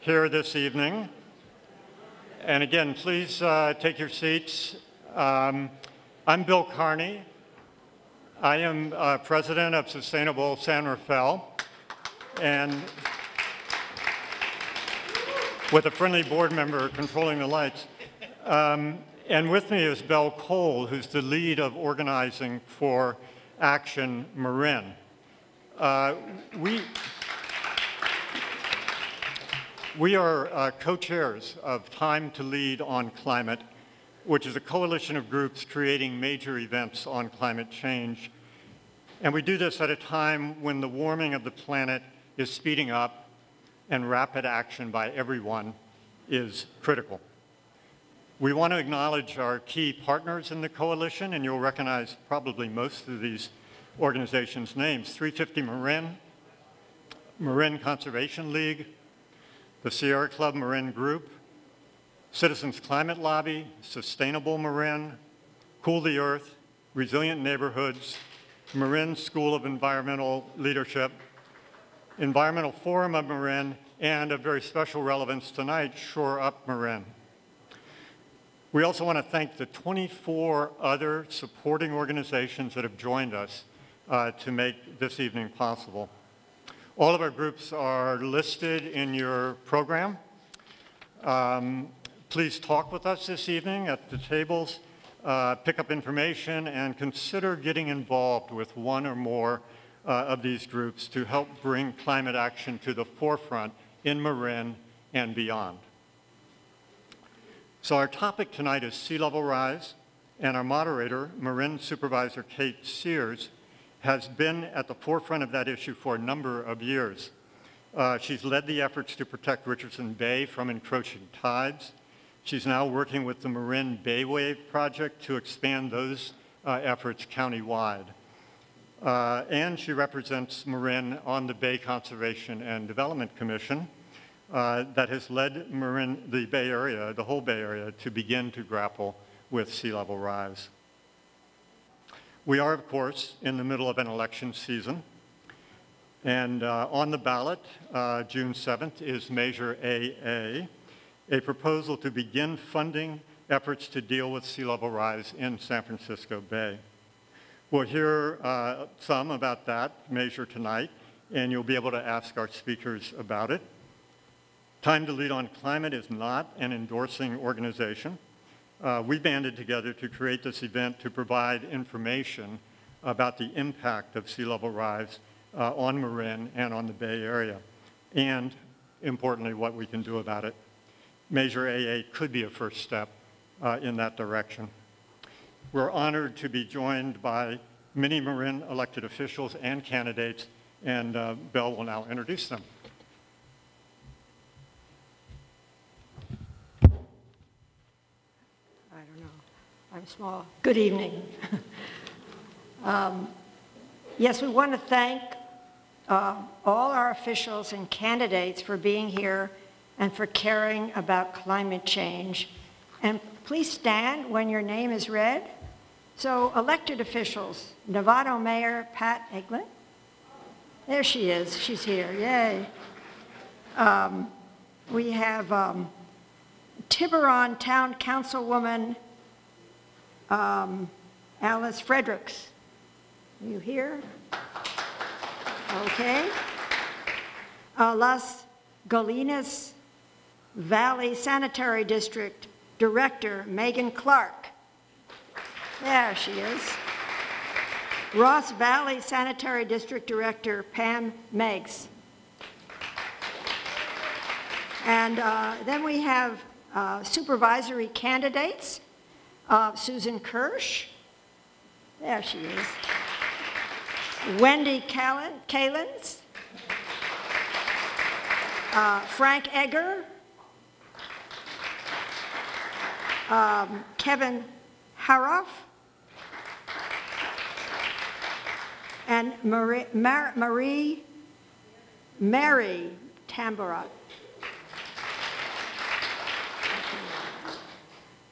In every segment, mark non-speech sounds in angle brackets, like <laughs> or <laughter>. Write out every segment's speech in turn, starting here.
here this evening. And again, please uh, take your seats. Um, I'm Bill Carney. I am uh, president of Sustainable San Rafael. And with a friendly board member controlling the lights. Um, and with me is Belle Cole, who's the lead of organizing for Action Marin. Uh, we, we are uh, co-chairs of Time to Lead on Climate, which is a coalition of groups creating major events on climate change. And we do this at a time when the warming of the planet is speeding up and rapid action by everyone is critical. We want to acknowledge our key partners in the coalition, and you'll recognize probably most of these organizations' names. 350 Marin, Marin Conservation League, the Sierra Club Marin Group, Citizens Climate Lobby, Sustainable Marin, Cool the Earth, Resilient Neighborhoods, Marin School of Environmental Leadership, Environmental Forum of Marin, and of very special relevance tonight, Shore Up Marin. We also want to thank the 24 other supporting organizations that have joined us uh, to make this evening possible. All of our groups are listed in your program. Um, please talk with us this evening at the tables, uh, pick up information, and consider getting involved with one or more uh, of these groups to help bring climate action to the forefront in Marin and beyond. So our topic tonight is sea level rise, and our moderator, Marin Supervisor Kate Sears, has been at the forefront of that issue for a number of years. Uh, she's led the efforts to protect Richardson Bay from encroaching tides. She's now working with the Marin Baywave Project to expand those uh, efforts countywide. Uh, and she represents Marin on the Bay Conservation and Development Commission uh, that has led Marin, the Bay Area, the whole Bay Area, to begin to grapple with sea level rise. We are, of course, in the middle of an election season. And uh, on the ballot, uh, June 7th, is Measure AA, a proposal to begin funding efforts to deal with sea level rise in San Francisco Bay. We'll hear uh, some about that measure tonight, and you'll be able to ask our speakers about it. Time to Lead on Climate is not an endorsing organization uh, we banded together to create this event to provide information about the impact of sea level rise uh, on Marin and on the Bay Area, and importantly, what we can do about it. Measure AA could be a first step uh, in that direction. We're honored to be joined by many Marin elected officials and candidates, and uh, Belle will now introduce them. I'm small. Good evening. <laughs> um, yes, we want to thank uh, all our officials and candidates for being here and for caring about climate change. And please stand when your name is read. So elected officials, Novato Mayor Pat Eklund. There she is, she's here, yay. Um, we have um, Tiburon Town Councilwoman um, Alice Fredericks. You here? Okay. Uh, Las Gallinas Valley Sanitary District Director Megan Clark. There she is. Ross Valley Sanitary District Director Pam Meigs. And uh, then we have uh, supervisory candidates. Uh, Susan Kirsch. There she is. Wendy Kalins. Uh, Frank Egger. Um, Kevin Haroff. And Marie, Mar Marie Mary Tamborat.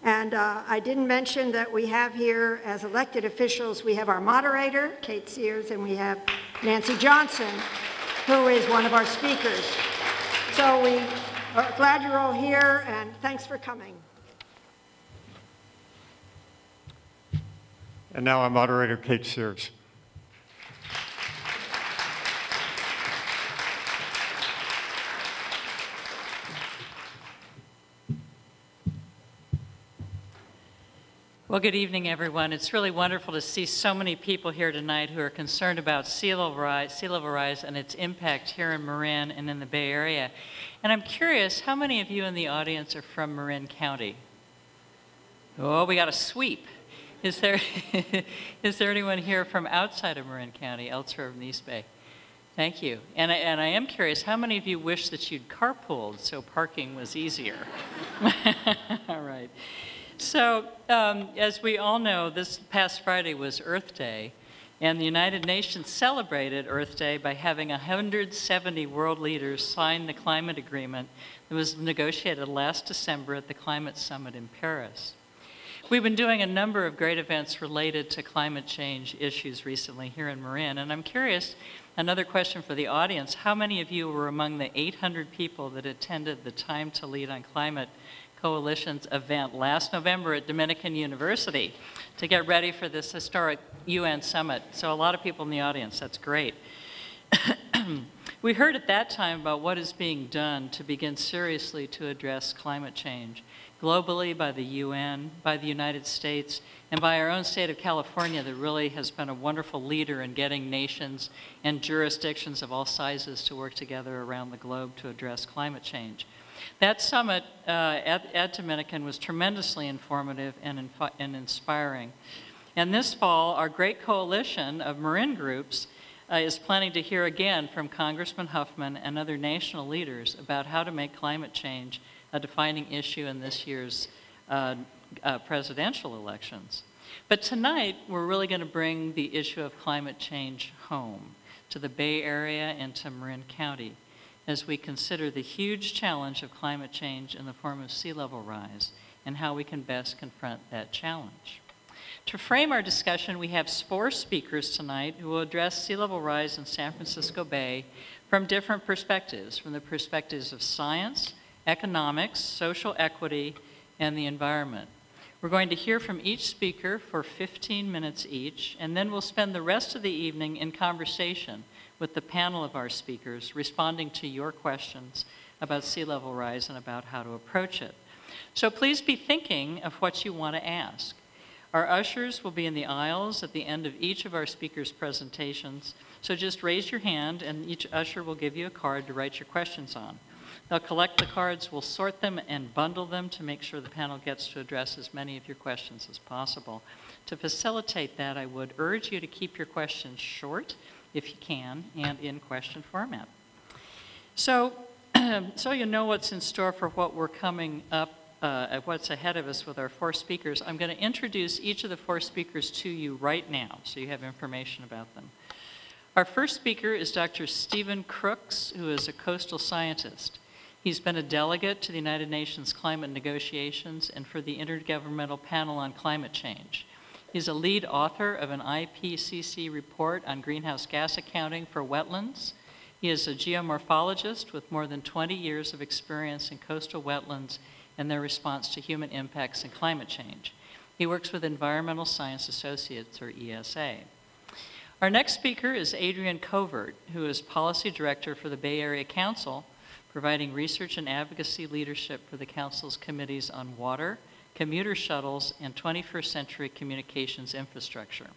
And uh, I didn't mention that we have here, as elected officials, we have our moderator, Kate Sears, and we have Nancy Johnson. who is one of our speakers. So we are glad you're all here, and thanks for coming. And now our moderator, Kate Sears. Well, good evening, everyone. It's really wonderful to see so many people here tonight who are concerned about sea level rise, sea level rise and its impact here in Marin and in the Bay Area. And I'm curious, how many of you in the audience are from Marin County? Oh, we got a sweep. Is there, <laughs> is there anyone here from outside of Marin County, elsewhere in the East Bay? Thank you. And I, and I am curious, how many of you wish that you'd carpooled so parking was easier? <laughs> All right. So, um, as we all know, this past Friday was Earth Day, and the United Nations celebrated Earth Day by having 170 world leaders sign the climate agreement that was negotiated last December at the Climate Summit in Paris. We've been doing a number of great events related to climate change issues recently here in Marin, and I'm curious, another question for the audience, how many of you were among the 800 people that attended the Time to Lead on Climate Coalition's event last November at Dominican University to get ready for this historic UN summit. So, a lot of people in the audience, that's great. <coughs> we heard at that time about what is being done to begin seriously to address climate change globally by the UN, by the United States, and by our own state of California that really has been a wonderful leader in getting nations and jurisdictions of all sizes to work together around the globe to address climate change. That summit uh, at, at, Dominican was tremendously informative and, infi- and, inspiring. And this fall, our great coalition of Marin groups uh, is planning to hear again from Congressman Huffman and other national leaders about how to make climate change a defining issue in this year's uh, uh presidential elections. But tonight, we're really going to bring the issue of climate change home to the Bay Area and to Marin County as we consider the huge challenge of climate change in the form of sea level rise and how we can best confront that challenge. To frame our discussion, we have four speakers tonight who will address sea level rise in San Francisco Bay from different perspectives, from the perspectives of science, economics, social equity, and the environment. We're going to hear from each speaker for 15 minutes each, and then we'll spend the rest of the evening in conversation with the panel of our speakers responding to your questions about sea level rise and about how to approach it. So please be thinking of what you want to ask. Our ushers will be in the aisles at the end of each of our speakers' presentations, so just raise your hand and each usher will give you a card to write your questions on. They'll collect the cards, we'll sort them and bundle them to make sure the panel gets to address as many of your questions as possible. To facilitate that, I would urge you to keep your questions short if you can, and in question format. So, <clears throat> so you know what's in store for what we're coming up, uh, what's ahead of us with our four speakers, I'm going to introduce each of the four speakers to you right now so you have information about them. Our first speaker is Dr. Stephen Crooks, who is a coastal scientist. He's been a delegate to the United Nations climate negotiations and for the Intergovernmental Panel on Climate Change. He's a lead author of an IPCC report on greenhouse gas accounting for wetlands. He is a geomorphologist with more than 20 years of experience in coastal wetlands and their response to human impacts and climate change. He works with Environmental Science Associates, or ESA. Our next speaker is Adrian Covert, who is Policy Director for the Bay Area Council, providing research and advocacy leadership for the Council's committees on water, commuter shuttles, and 21st century communications infrastructure.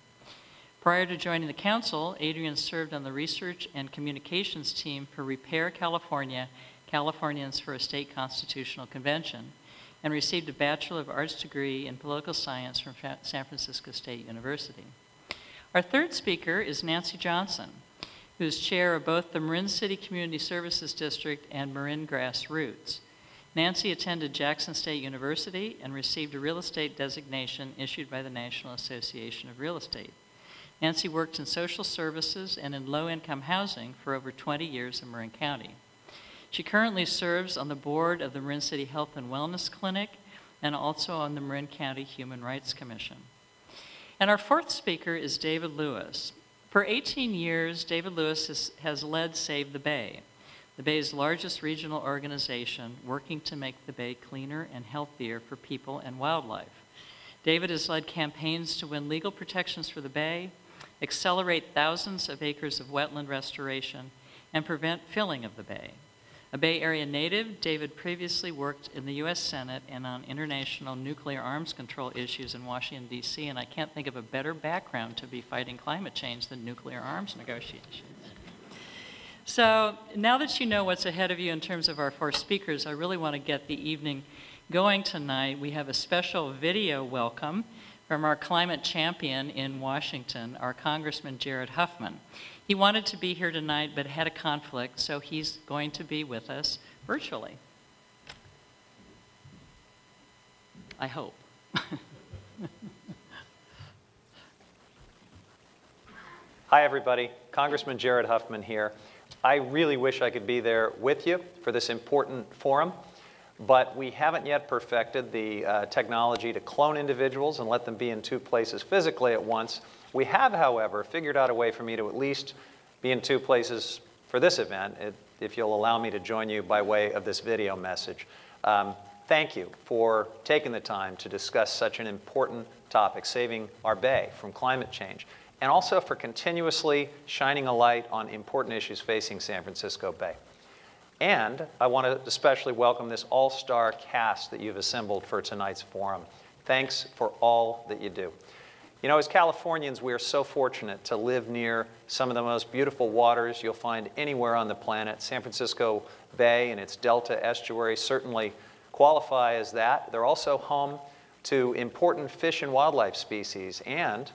Prior to joining the Council, Adrian served on the research and communications team for Repair California, Californians for a State Constitutional Convention, and received a Bachelor of Arts degree in political science from San Francisco State University. Our third speaker is Nancy Johnson, who is chair of both the Marin City Community Services District and Marin Grassroots. Nancy attended Jackson State University and received a real estate designation issued by the National Association of Real Estate. Nancy worked in social services and in low income housing for over 20 years in Marin County. She currently serves on the board of the Marin City Health and Wellness Clinic and also on the Marin County Human Rights Commission. And our fourth speaker is David Lewis. For 18 years, David Lewis has, has led Save the Bay, the Bay's largest regional organization working to make the Bay cleaner and healthier for people and wildlife. David has led campaigns to win legal protections for the Bay, accelerate thousands of acres of wetland restoration, and prevent filling of the Bay. A Bay Area native, David previously worked in the U.S. Senate and on international nuclear arms control issues in Washington, D.C., and I can't think of a better background to be fighting climate change than nuclear arms negotiations. So now that you know what's ahead of you in terms of our four speakers, I really want to get the evening going tonight. We have a special video welcome from our climate champion in Washington, our Congressman Jared Huffman. He wanted to be here tonight but had a conflict, so he's going to be with us virtually. I hope. <laughs> Hi, everybody. Congressman Jared Huffman here. I really wish I could be there with you for this important forum, but we haven't yet perfected the uh, technology to clone individuals and let them be in two places physically at once. We have, however, figured out a way for me to at least be in two places for this event, if you'll allow me to join you by way of this video message. Um, thank you for taking the time to discuss such an important topic, saving our bay from climate change, and also for continuously shining a light on important issues facing San Francisco Bay. And I want to especially welcome this all-star cast that you've assembled for tonight's forum. Thanks for all that you do. You know, as Californians, we are so fortunate to live near some of the most beautiful waters you'll find anywhere on the planet. San Francisco Bay and its delta estuary certainly qualify as that. They're also home to important fish and wildlife species, and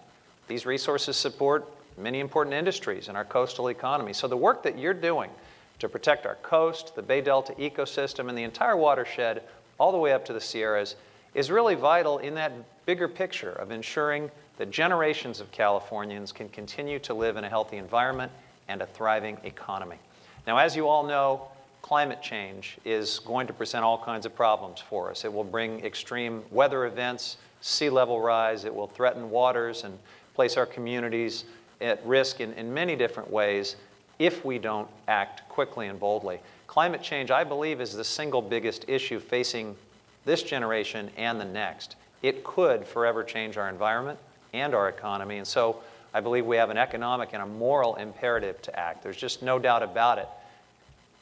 these resources support many important industries in our coastal economy. So the work that you're doing to protect our coast, the Bay Delta ecosystem, and the entire watershed, all the way up to the Sierras, is really vital in that bigger picture of ensuring that generations of Californians can continue to live in a healthy environment and a thriving economy. Now, as you all know, climate change is going to present all kinds of problems for us. It will bring extreme weather events, sea level rise, it will threaten waters and place our communities at risk in, in many different ways if we don't act quickly and boldly. Climate change, I believe, is the single biggest issue facing this generation and the next. It could forever change our environment, and our economy. And so I believe we have an economic and a moral imperative to act. There's just no doubt about it.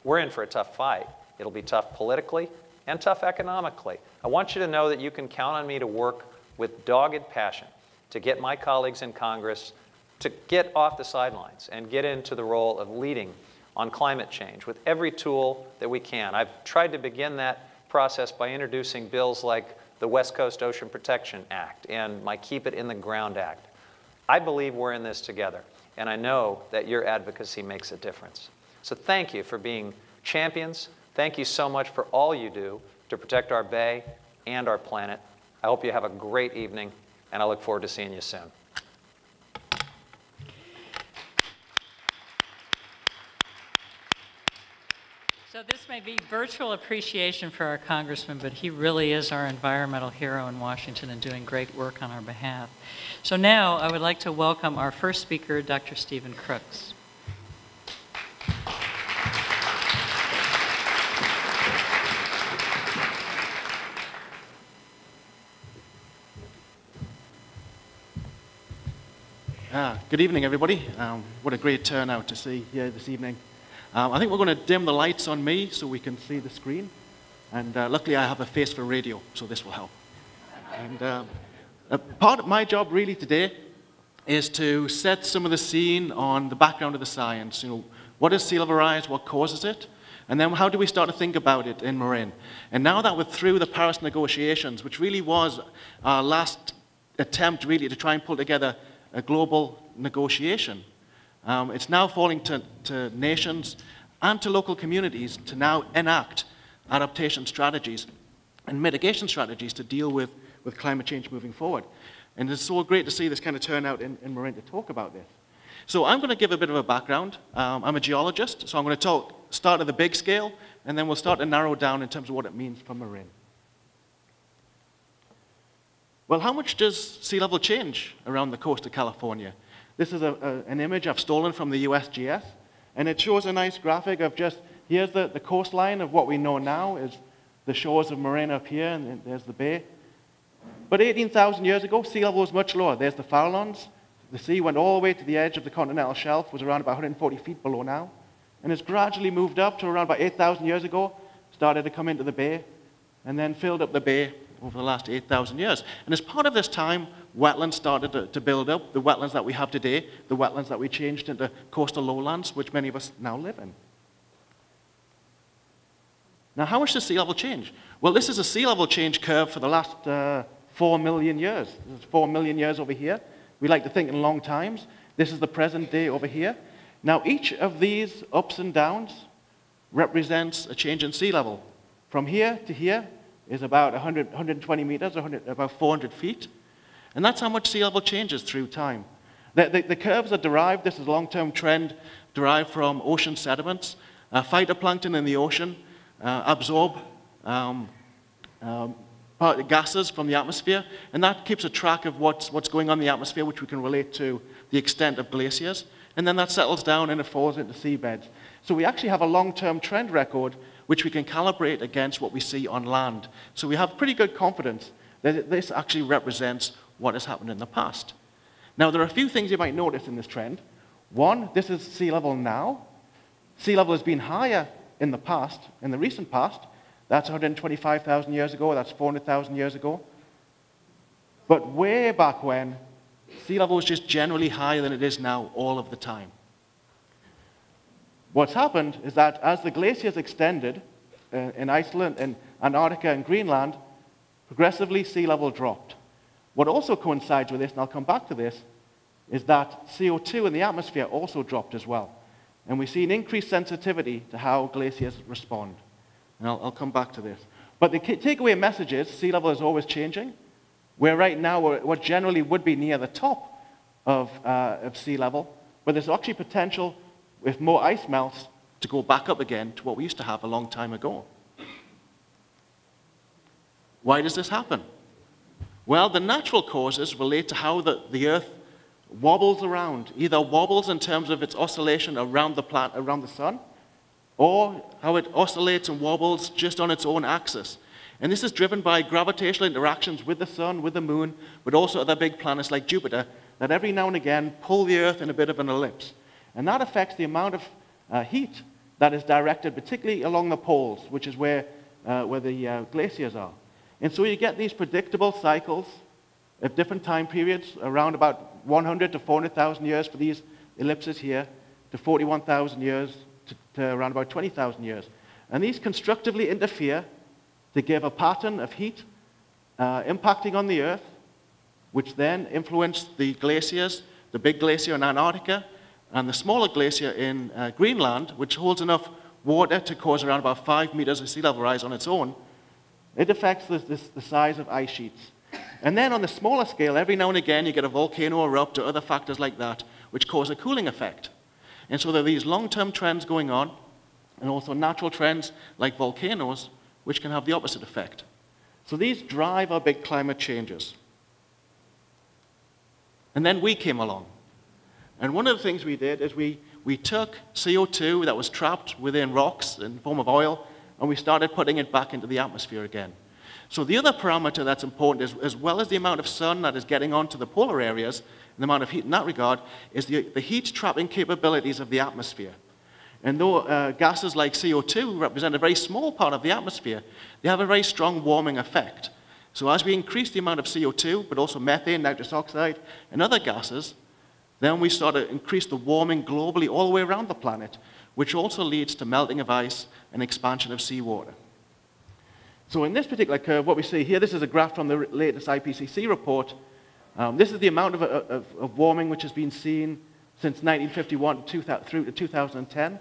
We're in for a tough fight. It'll be tough politically and tough economically. I want you to know that you can count on me to work with dogged passion to get my colleagues in Congress to get off the sidelines and get into the role of leading on climate change with every tool that we can. I've tried to begin that process by introducing bills like the West Coast Ocean Protection Act and my Keep It in the Ground Act. I believe we're in this together, and I know that your advocacy makes a difference. So thank you for being champions. Thank you so much for all you do to protect our bay and our planet. I hope you have a great evening, and I look forward to seeing you soon. So this may be virtual appreciation for our congressman, but he really is our environmental hero in Washington and doing great work on our behalf. So now I would like to welcome our first speaker, Dr. Stephen Crooks. Ah, good evening, everybody. Um, what a great turnout to see here this evening. Um, I think we're going to dim the lights on me so we can see the screen. And uh, luckily, I have a face for radio, so this will help. And um, part of my job really today is to set some of the scene on the background of the science. You know, what is sea level rise? What causes it? And then how do we start to think about it in Marin? And now that we're through the Paris negotiations, which really was our last attempt really to try and pull together a global negotiation, um, it's now falling to, to nations and to local communities to now enact adaptation strategies and mitigation strategies to deal with, with climate change moving forward. And it's so great to see this kind of turnout in, in Marin to talk about this. So I'm going to give a bit of a background. Um, I'm a geologist, so I'm going to talk, start at the big scale, and then we'll start to narrow down in terms of what it means for Marin. Well, how much does sea level change around the coast of California? This is a, a, an image I've stolen from the USGS, and it shows a nice graphic of just, here's the, the coastline of what we know now is the shores of Marin up here, and there's the bay. But 18,000 years ago, sea level was much lower. There's the Farallones. The sea went all the way to the edge of the continental shelf, was around about 140 feet below now, and has gradually moved up to around about 8,000 years ago, started to come into the bay, and then filled up the bay over the last 8,000 years. And as part of this time, wetlands started to, to, build up, the wetlands that we have today, the wetlands that we changed into coastal lowlands, which many of us now live in. Now, how much does sea level change? Well, this is a sea level change curve for the last uh, four million years. This is four million years over here. We like to think in long times. This is the present day over here. Now, each of these ups and downs represents a change in sea level. From here to here is about 100, 120 meters, 100, about 400 feet. And that's how much sea level changes through time. The, the, the curves are derived, this is a long-term trend derived from ocean sediments. Uh, phytoplankton in the ocean uh, absorb um, um, gases from the atmosphere, and that keeps a track of what's, what's going on in the atmosphere, which we can relate to the extent of glaciers. And then that settles down and it falls into seabeds. So we actually have a long-term trend record which we can calibrate against what we see on land. So we have pretty good confidence that this actually represents what has happened in the past. Now, there are a few things you might notice in this trend. One, this is sea level now. Sea level has been higher in the past, in the recent past. That's 125,000 years ago, that's 400,000 years ago. But way back when, sea level was just generally higher than it is now all of the time. What's happened is that as the glaciers extended uh, in Iceland and Antarctica and Greenland, progressively sea level dropped. What also coincides with this, and I'll come back to this, is that CO2 in the atmosphere also dropped as well. And we see an increased sensitivity to how glaciers respond. And I'll, I'll come back to this. But the takeaway message is sea level is always changing. We're right now, what generally would be near the top of, uh, of sea level, but there's actually potential if more ice melts, to go back up again to what we used to have a long time ago. Why does this happen? Well, the natural causes relate to how the, the Earth wobbles around, either wobbles in terms of its oscillation around the, planet, around the sun, or how it oscillates and wobbles just on its own axis. And this is driven by gravitational interactions with the sun, with the moon, but also other big planets like Jupiter that every now and again pull the Earth in a bit of an ellipse. And that affects the amount of uh, heat that is directed, particularly along the poles, which is where, uh, where the uh, glaciers are. And so you get these predictable cycles of different time periods, around about 100 to 400,000 years for these ellipses here, to 41,000 years, to, to around about 20,000 years. And these constructively interfere to give a pattern of heat uh, impacting on the Earth, which then influence the glaciers, the big glacier in Antarctica, and the smaller glacier in uh, Greenland, which holds enough water to cause around about five meters of sea level rise on its own, it affects the, the, the size of ice sheets. And then on the smaller scale, every now and again, you get a volcano erupt or other factors like that, which cause a cooling effect. And so there are these long-term trends going on, and also natural trends like volcanoes, which can have the opposite effect. So these drive our big climate changes. And then we came along. And one of the things we did is we, we took CO2 that was trapped within rocks in the form of oil, and we started putting it back into the atmosphere again. So the other parameter that's important is, as well as the amount of sun that is getting onto the polar areas, and the amount of heat in that regard, is the, the heat trapping capabilities of the atmosphere. And though uh, gases like CO2 represent a very small part of the atmosphere, they have a very strong warming effect. So as we increase the amount of CO2, but also methane, nitrous oxide, and other gases, then we start to increase the warming globally all the way around the planet, which also leads to melting of ice and expansion of seawater. So in this particular curve, what we see here, this is a graph from the latest IPCC report. Um, this is the amount of, of, of, warming which has been seen since 1951 to through to 2010.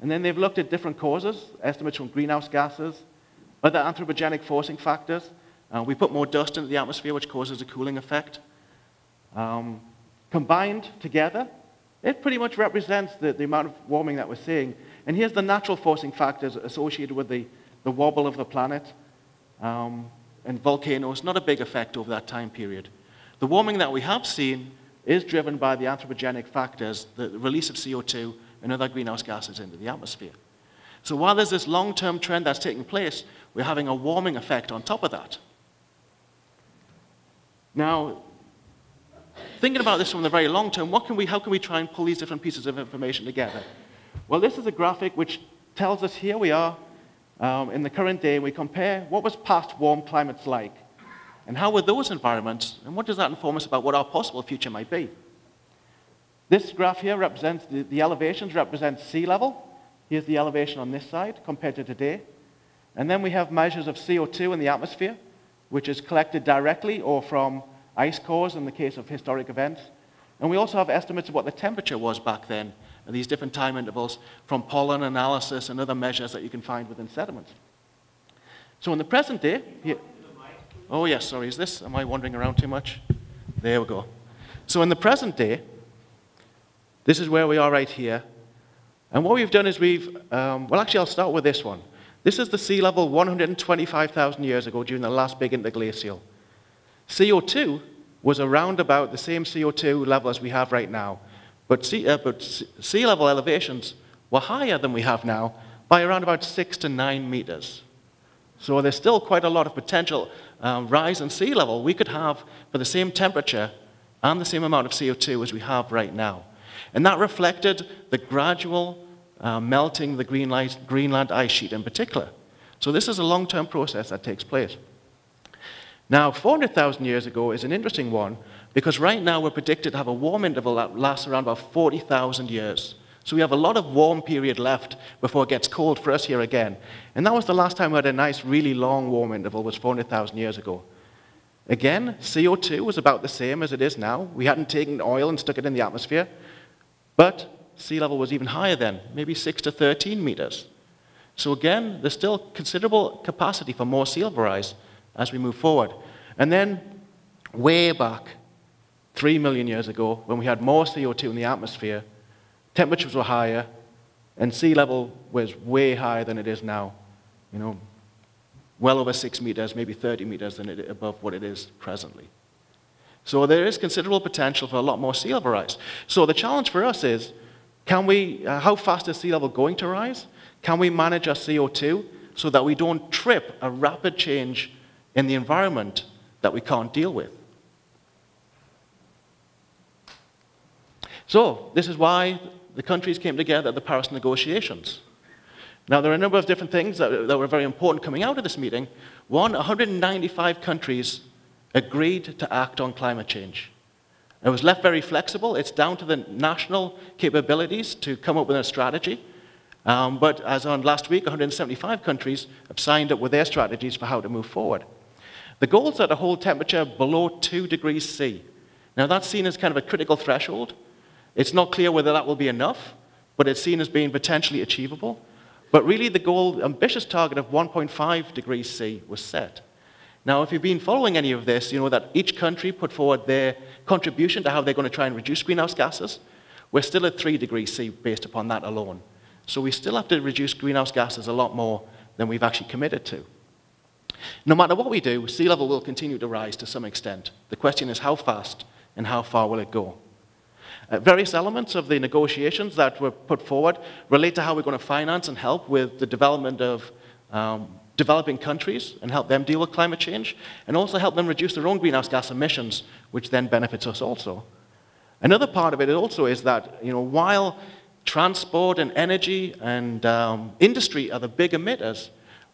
And then they've looked at different causes, estimates from greenhouse gases, other anthropogenic forcing factors. Uh, we put more dust into the atmosphere, which causes a cooling effect. Um, combined together, it pretty much represents the, the amount of warming that we're seeing. And here's the natural forcing factors associated with the, the wobble of the planet. Um, and volcanoes, not a big effect over that time period. The warming that we have seen is driven by the anthropogenic factors, the release of CO2 and other greenhouse gases into the atmosphere. So while there's this long-term trend that's taking place, we're having a warming effect on top of that. Now, thinking about this from the very long term, what can we, how can we try and pull these different pieces of information together? Well, this is a graphic which tells us here we are um, in the current day, and we compare what was past warm climates like, and how were those environments, and what does that inform us about what our possible future might be? This graph here represents the, the elevations represent sea level. Here's the elevation on this side compared to today. And then we have measures of CO2 in the atmosphere, which is collected directly or from ice cores in the case of historic events. And we also have estimates of what the temperature was back then at these different time intervals from pollen analysis and other measures that you can find within sediments. So in the present day, here, oh yes, sorry, is this, am I wandering around too much? There we go. So in the present day, this is where we are right here. And what we've done is we've, um, well actually I'll start with this one. This is the sea level 125,000 years ago during the last big interglacial. CO2 was around about the same CO2 level as we have right now. But sea, uh, but sea level elevations were higher than we have now by around about six to nine meters. So there's still quite a lot of potential um, rise in sea level we could have for the same temperature and the same amount of CO2 as we have right now. And that reflected the gradual uh, melting of the Greenland, Greenland ice sheet in particular. So this is a long-term process that takes place. Now, 400,000 years ago is an interesting one because right now we're predicted to have a warm interval that lasts around about 40,000 years. So we have a lot of warm period left before it gets cold for us here again. And that was the last time we had a nice, really long warm interval, was 400,000 years ago. Again, CO2 was about the same as it is now. We hadn't taken oil and stuck it in the atmosphere. But sea level was even higher then, maybe 6 to 13 meters. So again, there's still considerable capacity for more sea level rise as we move forward. And then, way back, 3 million years ago, when we had more CO2 in the atmosphere, temperatures were higher, and sea level was way higher than it is now. You know, well over 6 meters, maybe 30 meters than it, above what it is presently. So there is considerable potential for a lot more sea level rise. So the challenge for us is, can we, uh, how fast is sea level going to rise? Can we manage our CO2 so that we don't trip a rapid change in the environment that we can't deal with. So, this is why the countries came together at the Paris negotiations. Now, there are a number of different things that, that were very important coming out of this meeting. One, 195 countries agreed to act on climate change. It was left very flexible. It's down to the national capabilities to come up with a strategy. Um, but as on last week, 175 countries have signed up with their strategies for how to move forward. The goal is at a hold temperature below 2 degrees C. Now, that's seen as kind of a critical threshold. It's not clear whether that will be enough, but it's seen as being potentially achievable. But really, the goal, the ambitious target of 1.5 degrees C was set. Now, if you've been following any of this, you know that each country put forward their contribution to how they're going to try and reduce greenhouse gases. We're still at 3 degrees C based upon that alone. So we still have to reduce greenhouse gases a lot more than we've actually committed to. No matter what we do, sea level will continue to rise to some extent. The question is how fast and how far will it go? Uh, various elements of the negotiations that were put forward relate to how we're going to finance and help with the development of um, developing countries and help them deal with climate change, and also help them reduce their own greenhouse gas emissions, which then benefits us also. Another part of it also is that, you know, while transport and energy and um, industry are the big emitters,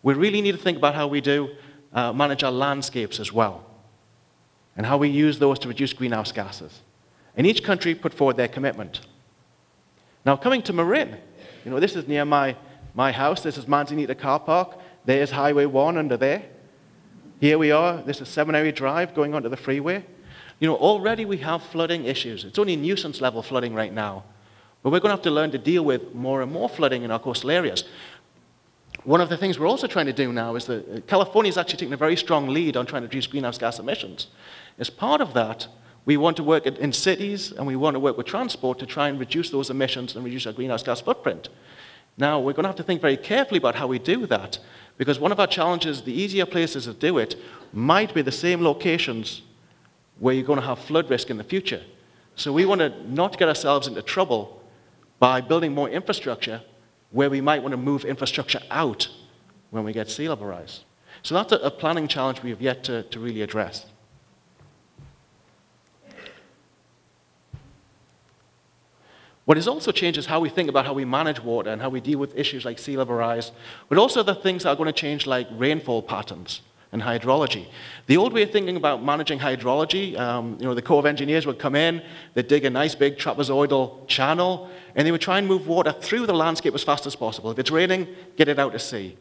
we really need to think about how we do uh, manage our landscapes as well, and how we use those to reduce greenhouse gases. And each country put forward their commitment. Now, coming to Marin, you know, this is near my, my house. This is Manzanita Car Park. There's Highway 1 under there. Here we are. This is Seminary Drive going onto the freeway. You know, already we have flooding issues. It's only nuisance level flooding right now. But we're going to have to learn to deal with more and more flooding in our coastal areas. One of the things we're also trying to do now is that uh, California is actually taking a very strong lead on trying to reduce greenhouse gas emissions. As part of that, we want to work in cities and we want to work with transport to try and reduce those emissions and reduce our greenhouse gas footprint. Now, we're going to have to think very carefully about how we do that, because one of our challenges, the easier places to do it, might be the same locations where you're going to have flood risk in the future. So we want to not get ourselves into trouble by building more infrastructure where we might want to move infrastructure out when we get sea level rise. So that's a, a planning challenge we have yet to, to really address. What has also changed is how we think about how we manage water and how we deal with issues like sea level rise, but also the things that are going to change like rainfall patterns and hydrology. The old way of thinking about managing hydrology, um, you know, the Corps of Engineers would come in, they'd dig a nice big trapezoidal channel, and they would try and move water through the landscape as fast as possible. If it's raining, get it out to sea.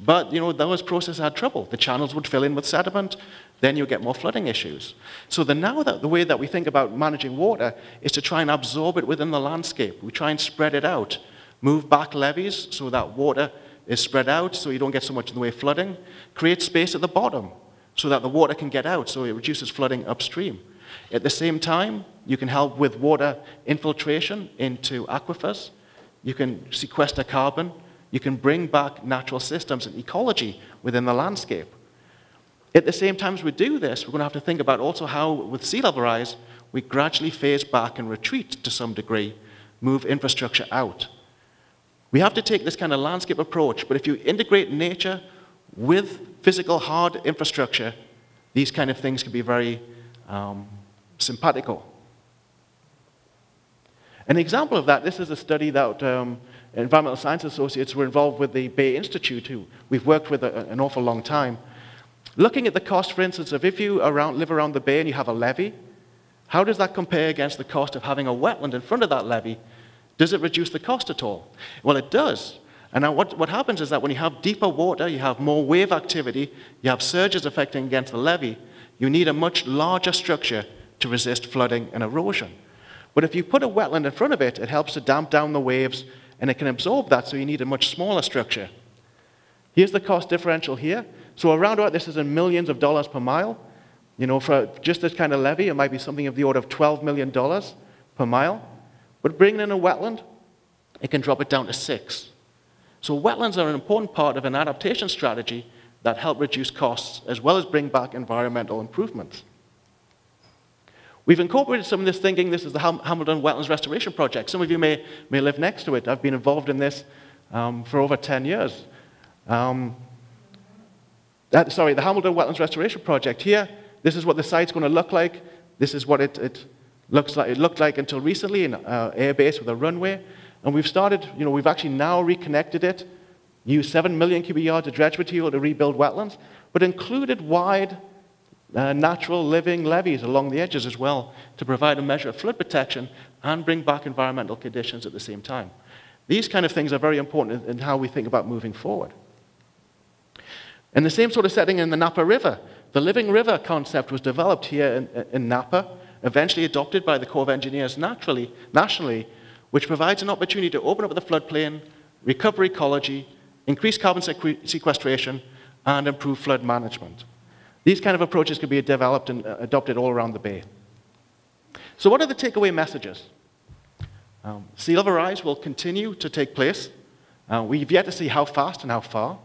But, you know, those processes had trouble. The channels would fill in with sediment, then you get more flooding issues. So the, now that the way that we think about managing water is to try and absorb it within the landscape. We try and spread it out, move back levees so that water is spread out so you don't get so much in the way of flooding, create space at the bottom so that the water can get out so it reduces flooding upstream. At the same time, you can help with water infiltration into aquifers. You can sequester carbon. You can bring back natural systems and ecology within the landscape. At the same time as we do this, we're going to have to think about also how, with sea level rise, we gradually phase back and retreat to some degree, move infrastructure out. We have to take this kind of landscape approach, but if you integrate nature with physical hard infrastructure, these kind of things can be very um, simpatico. An example of that, this is a study that um, Environmental Science Associates were involved with the Bay Institute, who we've worked with a, an awful long time. Looking at the cost, for instance, of if you around, live around the bay and you have a levee, how does that compare against the cost of having a wetland in front of that levee? Does it reduce the cost at all? Well, it does. And now what, what happens is that when you have deeper water, you have more wave activity, you have surges affecting against the levee, you need a much larger structure to resist flooding and erosion. But if you put a wetland in front of it, it helps to damp down the waves and it can absorb that, so you need a much smaller structure. Here's the cost differential here. So around about this is in millions of dollars per mile. You know, for just this kind of levee, it might be something of the order of $12 million per mile. But bringing in a wetland, it can drop it down to six. So wetlands are an important part of an adaptation strategy that help reduce costs as well as bring back environmental improvements. We've incorporated some of this thinking. This is the Hamilton Wetlands Restoration Project. Some of you may, may live next to it. I've been involved in this um, for over 10 years. Um, that, sorry, the Hamilton Wetlands Restoration Project. Here, this is what the site's going to look like. This is what it, it looks like. It looked like until recently an uh, airbase with a runway. And we've started, you know, we've actually now reconnected it, used 7 million cubic yards of dredge material to rebuild wetlands, but included wide uh, natural living levees along the edges as well to provide a measure of flood protection and bring back environmental conditions at the same time. These kind of things are very important in how we think about moving forward. In the same sort of setting in the Napa River, the living river concept was developed here in, in Napa, eventually adopted by the Corps of Engineers naturally, nationally, which provides an opportunity to open up the floodplain, recover ecology, increase carbon sequestration, and improve flood management. These kind of approaches can be developed and uh, adopted all around the bay. So what are the takeaway messages? Um, sea level rise will continue to take place. Uh, we've yet to see how fast and how far.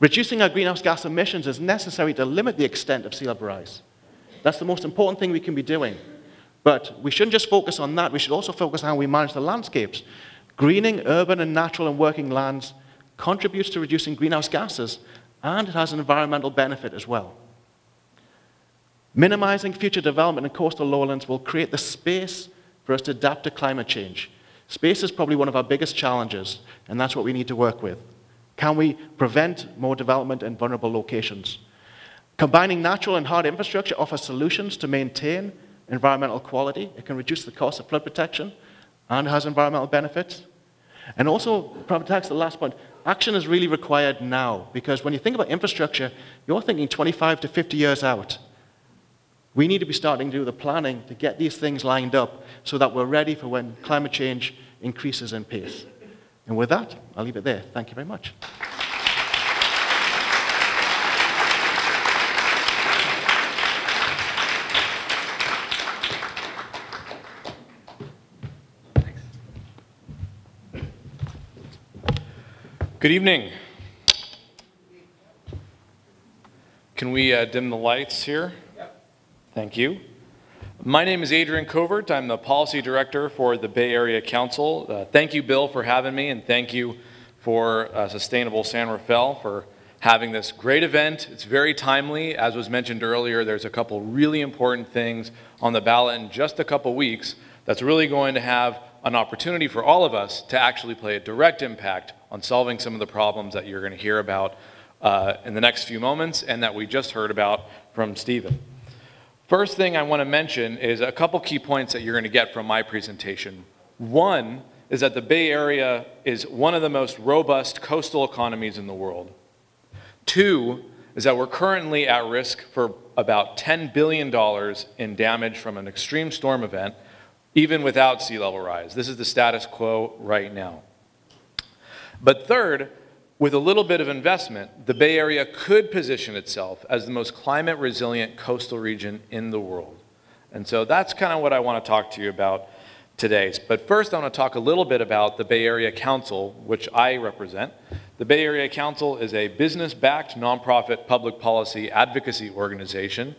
Reducing our greenhouse gas emissions is necessary to limit the extent of sea level rise. That's the most important thing we can be doing. But we shouldn't just focus on that, we should also focus on how we manage the landscapes. Greening urban and natural and working lands contributes to reducing greenhouse gases, and it has an environmental benefit as well. Minimizing future development in coastal lowlands will create the space for us to adapt to climate change. Space is probably one of our biggest challenges, and that's what we need to work with. Can we prevent more development in vulnerable locations? Combining natural and hard infrastructure offers solutions to maintain environmental quality. It can reduce the cost of flood protection and has environmental benefits. And also, perhaps the last point, action is really required now because when you think about infrastructure, you're thinking 25 to 50 years out. We need to be starting to do the planning to get these things lined up so that we're ready for when climate change increases in pace. And with that, I'll leave it there. Thank you very much. Good evening. Can we uh, dim the lights here? Thank you. My name is Adrian Covert. I'm the Policy Director for the Bay Area Council. Uh, thank you, Bill, for having me, and thank you for uh, Sustainable San Rafael for having this great event. It's very timely. As was mentioned earlier, there's a couple really important things on the ballot in just a couple weeks that's really going to have an opportunity for all of us to actually play a direct impact on solving some of the problems that you're going to hear about uh, in the next few moments and that we just heard about from Stephen. First thing I want to mention is a couple key points that you're going to get from my presentation. One is that the Bay Area is one of the most robust coastal economies in the world. Two is that we're currently at risk for about $10 billion in damage from an extreme storm event, even without sea level rise. This is the status quo right now. But third, with a little bit of investment, the Bay Area could position itself as the most climate resilient coastal region in the world. And so that's kind of what I want to talk to you about today. But first, I want to talk a little bit about the Bay Area Council, which I represent. The Bay Area Council is a business backed nonprofit public policy advocacy organization.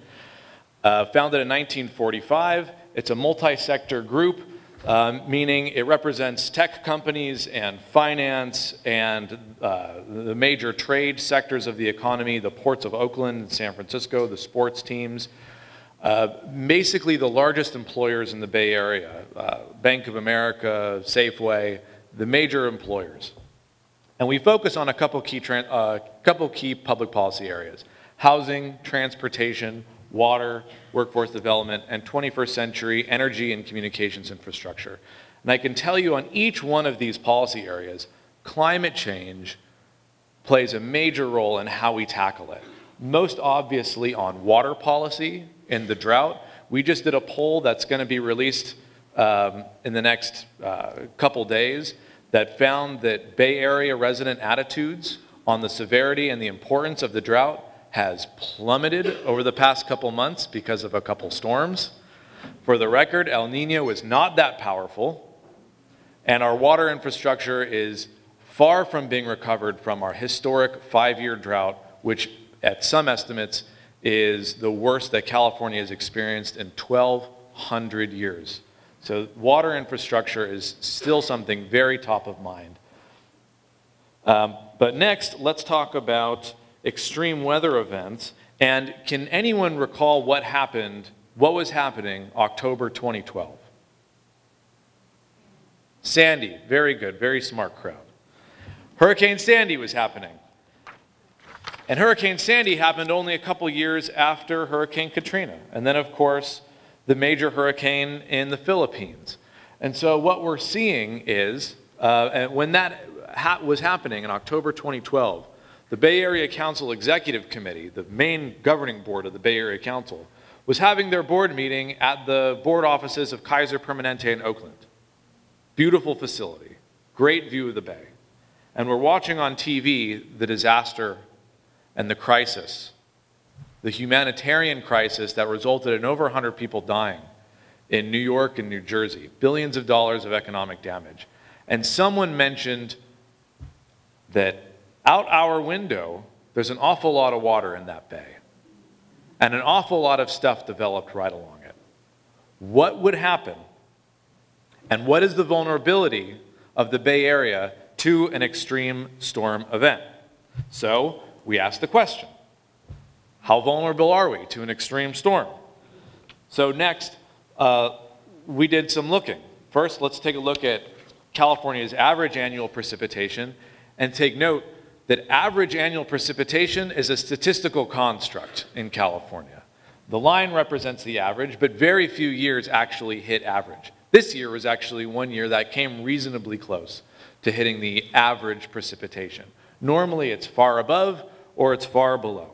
Uh, founded in 1945, it's a multi sector group um, meaning it represents tech companies and finance and uh, the major trade sectors of the economy, the ports of Oakland and San Francisco, the sports teams, uh, basically the largest employers in the Bay Area, uh, Bank of America, Safeway, the major employers. And we focus on a couple key, uh, couple key public policy areas, housing, transportation, water, workforce development, and 21st century energy and communications infrastructure. And I can tell you on each one of these policy areas, climate change plays a major role in how we tackle it. Most obviously on water policy in the drought. We just did a poll that's going to be released um, in the next uh, couple days that found that Bay Area resident attitudes on the severity and the importance of the drought has plummeted over the past couple months because of a couple storms. For the record, El Nino is not that powerful, and our water infrastructure is far from being recovered from our historic five year drought, which, at some estimates, is the worst that California has experienced in 1,200 years. So, water infrastructure is still something very top of mind. Um, but next, let's talk about extreme weather events. And can anyone recall what happened, what was happening October 2012? Sandy, very good, very smart crowd. Hurricane Sandy was happening. And Hurricane Sandy happened only a couple years after Hurricane Katrina. And then, of course, the major hurricane in the Philippines. And so, what we're seeing is uh, when that ha was happening in October 2012, the Bay Area Council Executive Committee, the main governing board of the Bay Area Council, was having their board meeting at the board offices of Kaiser Permanente in Oakland. Beautiful facility, great view of the bay. And we're watching on TV the disaster and the crisis, the humanitarian crisis that resulted in over 100 people dying in New York and New Jersey, billions of dollars of economic damage. And someone mentioned that out our window, there's an awful lot of water in that bay. And an awful lot of stuff developed right along it. What would happen? And what is the vulnerability of the Bay Area to an extreme storm event? So we ask the question How vulnerable are we to an extreme storm? So, next, uh, we did some looking. First, let's take a look at California's average annual precipitation and take note that average annual precipitation is a statistical construct in California. The line represents the average, but very few years actually hit average. This year was actually one year that came reasonably close to hitting the average precipitation. Normally it's far above or it's far below.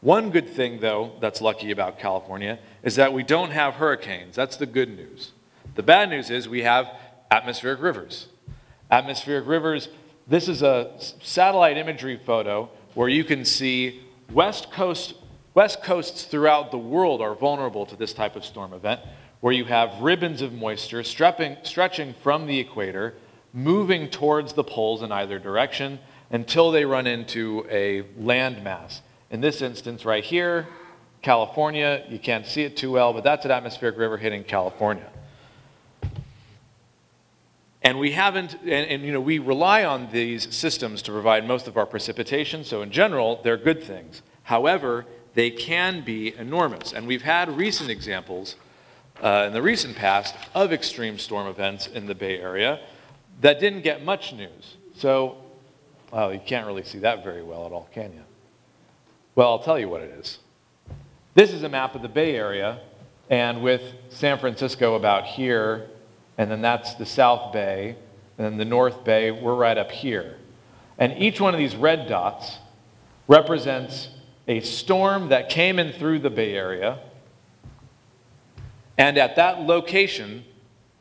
One good thing, though, that's lucky about California is that we don't have hurricanes. That's the good news. The bad news is we have atmospheric rivers. Atmospheric rivers this is a satellite imagery photo where you can see west coast west coasts throughout the world are vulnerable to this type of storm event where you have ribbons of moisture stretching from the equator moving towards the poles in either direction until they run into a landmass. In this instance, right here, California, you can't see it too well, but that's an atmospheric river hitting California. And we haven't, and, and, you know, we rely on these systems to provide most of our precipitation, so in general, they're good things. However, they can be enormous. And we've had recent examples uh, in the recent past of extreme storm events in the Bay Area that didn't get much news. So, well, you can't really see that very well at all, can you? Well, I'll tell you what it is. This is a map of the Bay Area, and with San Francisco about here, and then that's the South Bay, and then the North Bay, we're right up here. And each one of these red dots represents a storm that came in through the Bay Area, and at that location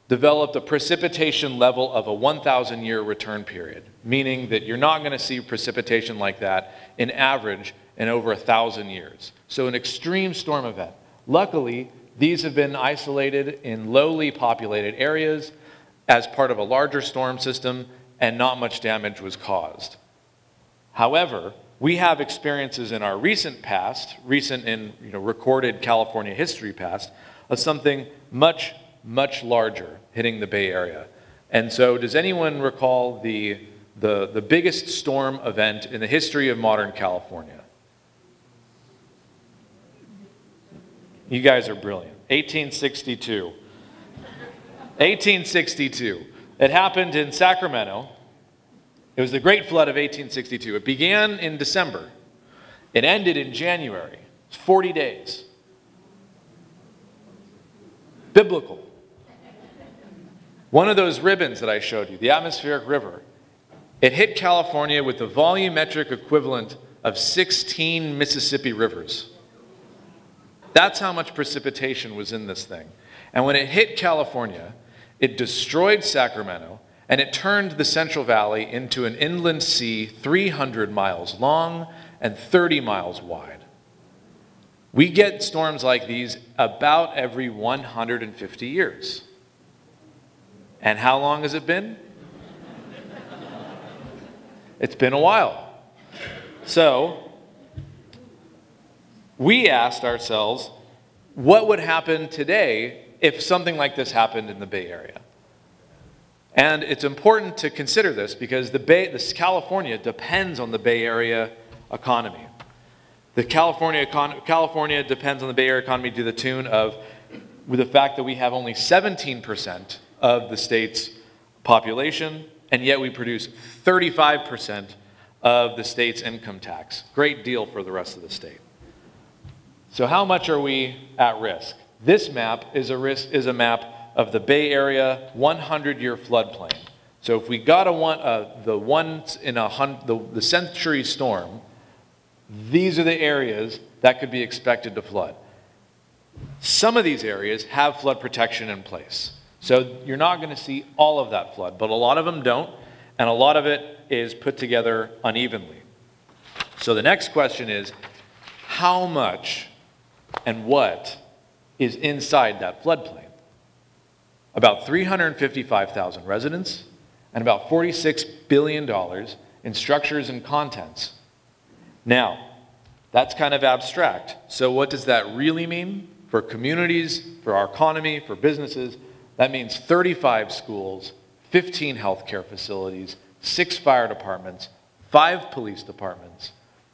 developed a precipitation level of a 1,000 year return period, meaning that you're not going to see precipitation like that in average in over a thousand years. So, an extreme storm event. Luckily, these have been isolated in lowly populated areas as part of a larger storm system, and not much damage was caused. However, we have experiences in our recent past, recent in you know, recorded California history past, of something much, much larger hitting the Bay Area. And so, does anyone recall the, the, the biggest storm event in the history of modern California? You guys are brilliant. 1862. 1862. It happened in Sacramento. It was the Great Flood of 1862. It began in December. It ended in January. It's 40 days. Biblical. One of those ribbons that I showed you, the atmospheric river, it hit California with the volumetric equivalent of 16 Mississippi rivers. That's how much precipitation was in this thing. And when it hit California, it destroyed Sacramento and it turned the Central Valley into an inland sea 300 miles long and 30 miles wide. We get storms like these about every 150 years. And how long has it been? <laughs> It's been a while. So, we asked ourselves, what would happen today if something like this happened in the Bay Area? And it's important to consider this because the Bay, this California depends on the Bay Area economy. The California, California depends on the Bay Area economy to the tune of with the fact that we have only 17% of the state's population, and yet we produce 35% of the state's income tax. Great deal for the rest of the state. So how much are we at risk? This map is a, risk, is a map of the Bay Area 100-year floodplain. So if we got a one, uh, the once in a hun- the, the century storm, these are the areas that could be expected to flood. Some of these areas have flood protection in place. So you're not going to see all of that flood, but a lot of them don't, and a lot of it is put together unevenly. So the next question is how much and what is inside that floodplain. About 355,000 residents and about $46 billion in structures and contents. Now, that's kind of abstract. So, what does that really mean for communities, for our economy, for businesses? That means 35 schools, 15 healthcare facilities, six fire departments, five police departments,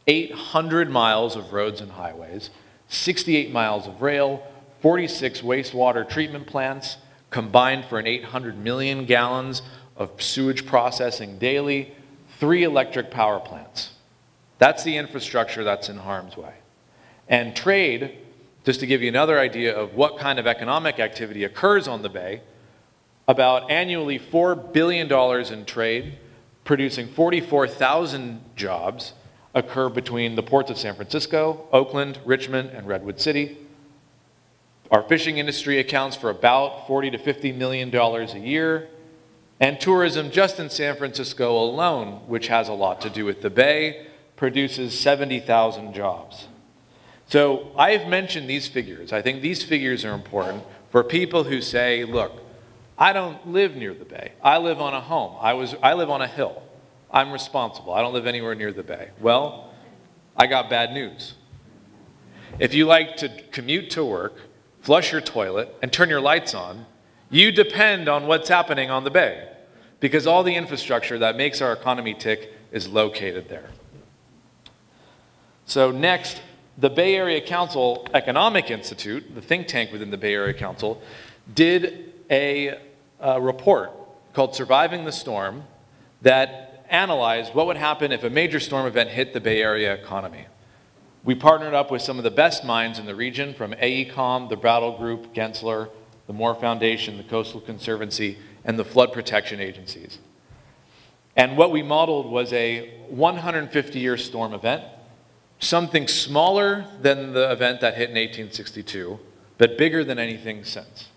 800 miles of roads and highways, 68 miles of rail, 46 wastewater treatment plants, combined for an 800 million gallons of sewage processing daily, three electric power plants. That's the infrastructure that's in harm's way. And trade, just to give you another idea of what kind of economic activity occurs on the Bay, about annually $4 billion in trade, producing 44,000 jobs, occur between the ports of San Francisco, Oakland, Richmond, and Redwood City. Our fishing industry accounts for about 40 to 50 million dollars a year, and tourism just in San Francisco alone, which has a lot to do with the bay, produces 70,000 jobs. So I've mentioned these figures. I think these figures are important for people who say, look, I don't live near the bay. I live on a home. I, was, I live on a hill. I'm responsible. I don't live anywhere near the bay. Well, I got bad news. If you like to commute to work, flush your toilet, and turn your lights on, you depend on what's happening on the bay because all the infrastructure that makes our economy tick is located there. So, next, the Bay Area Council Economic Institute, the think tank within the Bay Area Council, did a, a report called Surviving the Storm that analyzed what would happen if a major storm event hit the Bay Area economy. We partnered up with some of the best minds in the region from AECOM, the Brattle Group, Gensler, the Moore Foundation, the Coastal Conservancy, and the flood protection agencies. And what we modeled was a 150 year storm event, something smaller than the event that hit in 1862, but bigger than anything since.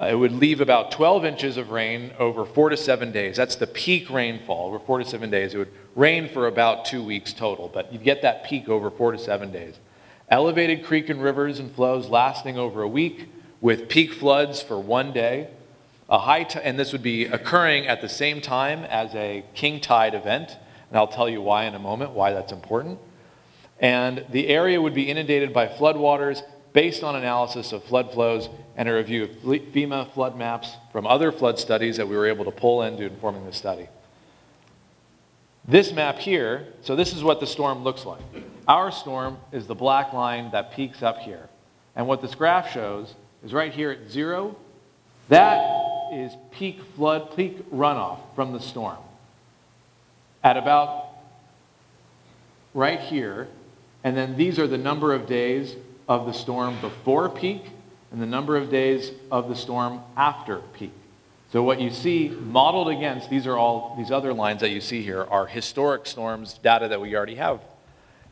Uh, it would leave about 12 inches of rain over four to seven days. That's the peak rainfall over four to seven days. It would rain for about two weeks total, but you'd get that peak over four to seven days. Elevated creek and rivers and flows lasting over a week with peak floods for one day. A high t- and this would be occurring at the same time as a king tide event, and I'll tell you why in a moment, why that's important. And the area would be inundated by floodwaters based on analysis of flood flows and a review of FEMA flood maps from other flood studies that we were able to pull into informing the study. This map here, so this is what the storm looks like. Our storm is the black line that peaks up here. And what this graph shows is right here at zero, that is peak flood, peak runoff from the storm. At about right here, and then these are the number of days of the storm before peak and the number of days of the storm after peak. So what you see modeled against, these are all, these other lines that you see here are historic storms data that we already have.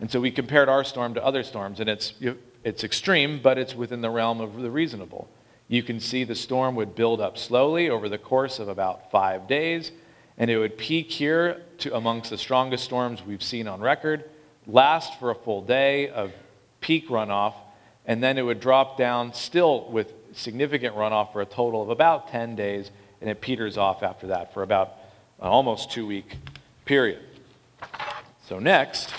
And so we compared our storm to other storms, and it's, it's extreme, but it's within the realm of the reasonable. You can see the storm would build up slowly over the course of about five days, and it would peak here to amongst the strongest storms we've seen on record, last for a full day of peak runoff, and then it would drop down still with significant runoff for a total of about 10 days, and it peters off after that for about an almost two week period. So, next,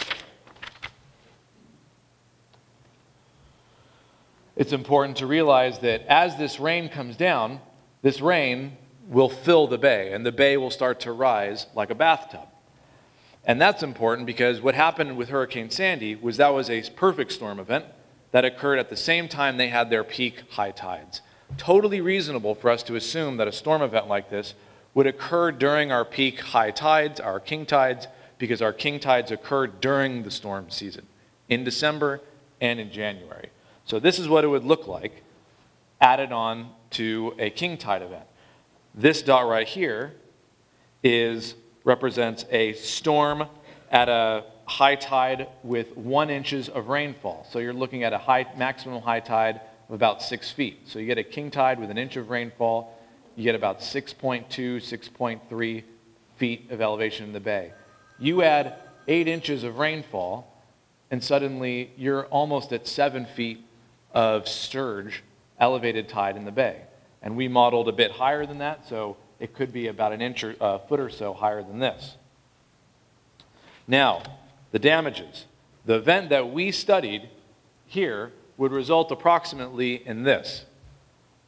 it's important to realize that as this rain comes down, this rain will fill the bay, and the bay will start to rise like a bathtub. And that's important because what happened with Hurricane Sandy was that was a perfect storm event that occurred at the same time they had their peak high tides. Totally reasonable for us to assume that a storm event like this would occur during our peak high tides, our king tides, because our king tides occurred during the storm season, in December and in January. So this is what it would look like added on to a king tide event. This dot right here is represents a storm at a high tide with one inches of rainfall. So you're looking at a high, maximum high tide of about six feet. So you get a king tide with an inch of rainfall, you get about 6.2, 6.3 feet of elevation in the bay. You add eight inches of rainfall, and suddenly you're almost at seven feet of surge, elevated tide in the bay. And we modeled a bit higher than that, so it could be about an inch or a foot or so higher than this. Now, the damages. The event that we studied here would result approximately in this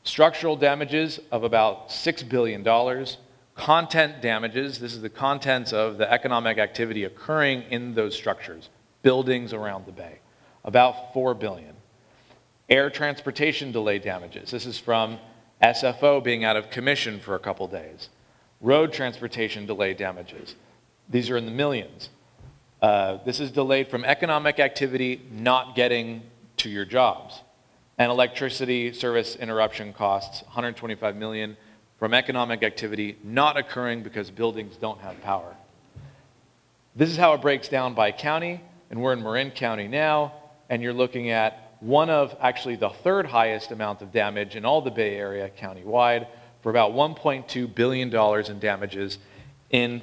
structural damages of about $6 billion, content damages, this is the contents of the economic activity occurring in those structures, buildings around the bay, about 4 billion. Air transportation delay damages, this is from SFO being out of commission for a couple days. Road transportation delay damages, these are in the millions. Uh, this is delayed from economic activity not getting to your jobs. And electricity service interruption costs 125 million from economic activity not occurring because buildings don't have power. This is how it breaks down by county, and we're in Marin County now, and you're looking at one of actually the third highest amount of damage in all the Bay Area county-wide for about $1.2 billion in damages in,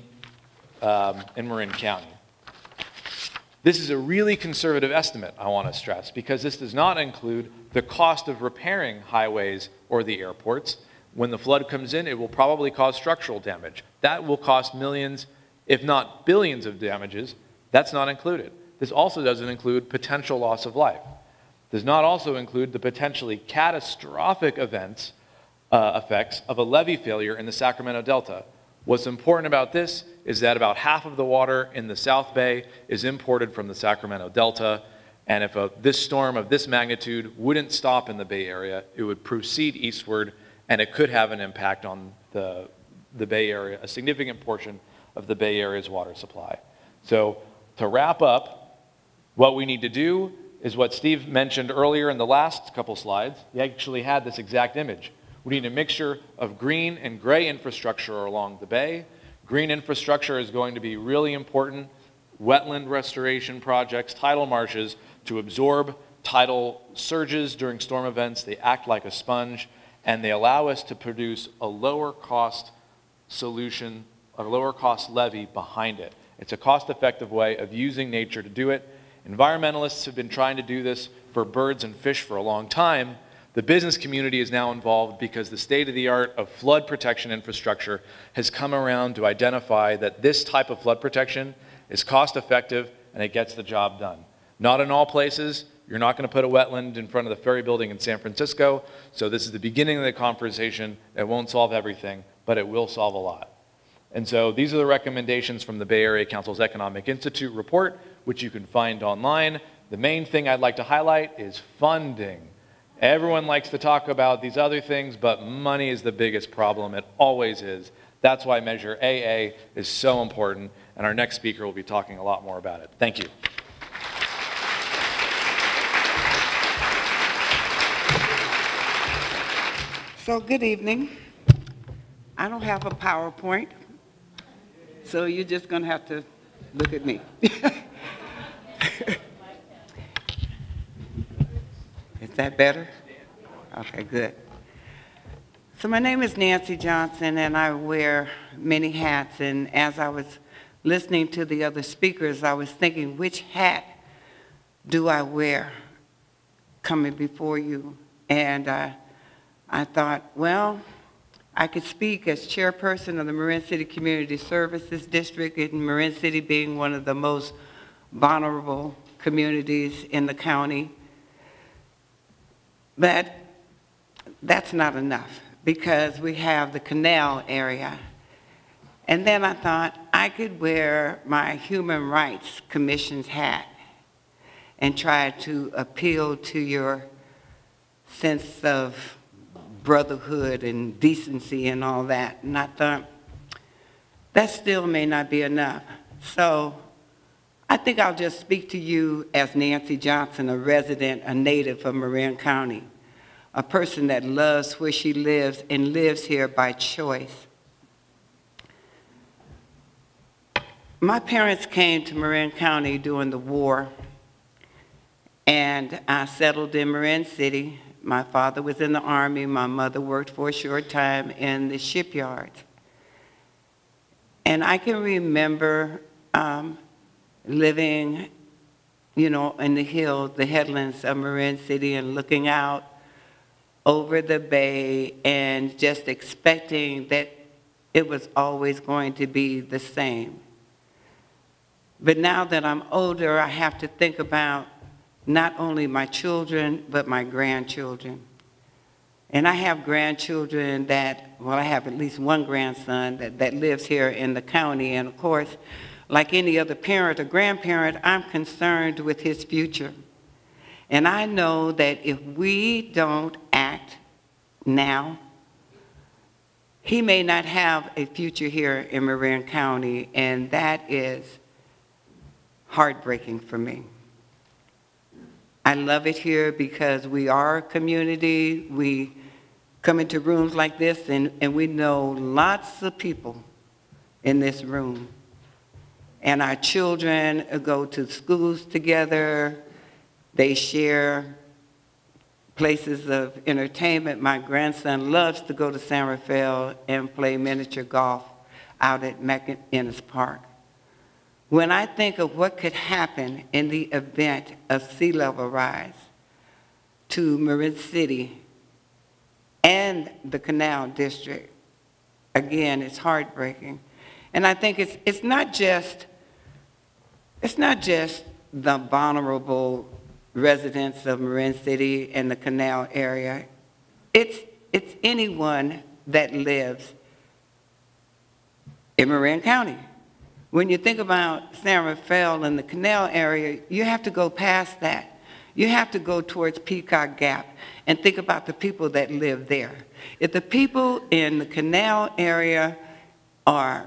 um, in Marin County. This is a really conservative estimate, I want to stress, because this does not include the cost of repairing highways or the airports. When the flood comes in, it will probably cause structural damage. That will cost millions, if not billions of damages. That's not included. This also doesn't include potential loss of life. Does not also include the potentially catastrophic events, uh, effects of a levee failure in the Sacramento Delta. What's important about this is that about half of the water in the South Bay is imported from the Sacramento Delta. And if a, this storm of this magnitude wouldn't stop in the Bay Area, it would proceed eastward and it could have an impact on the, the Bay Area, a significant portion of the Bay Area's water supply. So to wrap up, what we need to do is what Steve mentioned earlier in the last couple slides. He actually had this exact image. We need a mixture of green and gray infrastructure along the bay. Green infrastructure is going to be really important. Wetland restoration projects, tidal marshes to absorb tidal surges during storm events. They act like a sponge and they allow us to produce a lower cost solution, a lower cost levee behind it. It's a cost effective way of using nature to do it. Environmentalists have been trying to do this for birds and fish for a long time. The business community is now involved because the state of the art of flood protection infrastructure has come around to identify that this type of flood protection is cost effective and it gets the job done. Not in all places. You're not going to put a wetland in front of the ferry building in San Francisco. So this is the beginning of the conversation. It won't solve everything, but it will solve a lot. And so these are the recommendations from the Bay Area Council's Economic Institute report, which you can find online. The main thing I'd like to highlight is funding. Everyone likes to talk about these other things, but money is the biggest problem. It always is. That's why Measure AA is so important, and our next speaker will be talking a lot more about it. Thank you. So, good evening. I don't have a PowerPoint, so you're just going to have to look at me. Is that better? Okay, good. So, my name is Nancy Johnson, and I wear many hats. And as I was listening to the other speakers, I was thinking, which hat do I wear coming before you? And uh, I thought, well, I could speak as chairperson of the Marin City Community Services District, in Marin City being one of the most vulnerable communities in the county. But that's not enough because we have the canal area. And then I thought I could wear my Human Rights Commission's hat and try to appeal to your sense of brotherhood and decency and all that. And I thought, that still may not be enough. So I think I'll just speak to you as Nancy Johnson, a resident, a native of Marin County, a person that loves where she lives and lives here by choice. My parents came to Marin County during the war, and I settled in Marin City my father was in the Army. My mother worked for a short time in the shipyard. And I can remember um, living, you know, in the hills, the headlands of Marin City, and looking out over the bay and just expecting that it was always going to be the same. But now that I'm older, I have to think about not only my children, but my grandchildren. And I have grandchildren that, well, I have at least one grandson that, that lives here in the county. And of course, like any other parent or grandparent, I'm concerned with his future. And I know that if we don't act now, he may not have a future here in Marin County, and that is heartbreaking for me. I love it here because we are a community. We come into rooms like this and, and we know lots of people in this room. And our children go to schools together. They share places of entertainment. My grandson loves to go to San Rafael and play miniature golf out at McInnis Park. When I think of what could happen in the event of sea level rise to Marin City and and the Canal District. Again, it's heartbreaking. And I think it's, it's not just, it's not just the vulnerable residents of Marin City and the Canal area. It's, it's anyone that lives in Marin County. When you think about San Rafael and the canal area, you have to go past that. You have to go towards Peacock Gap and think about the people that live there. If the people in the canal area are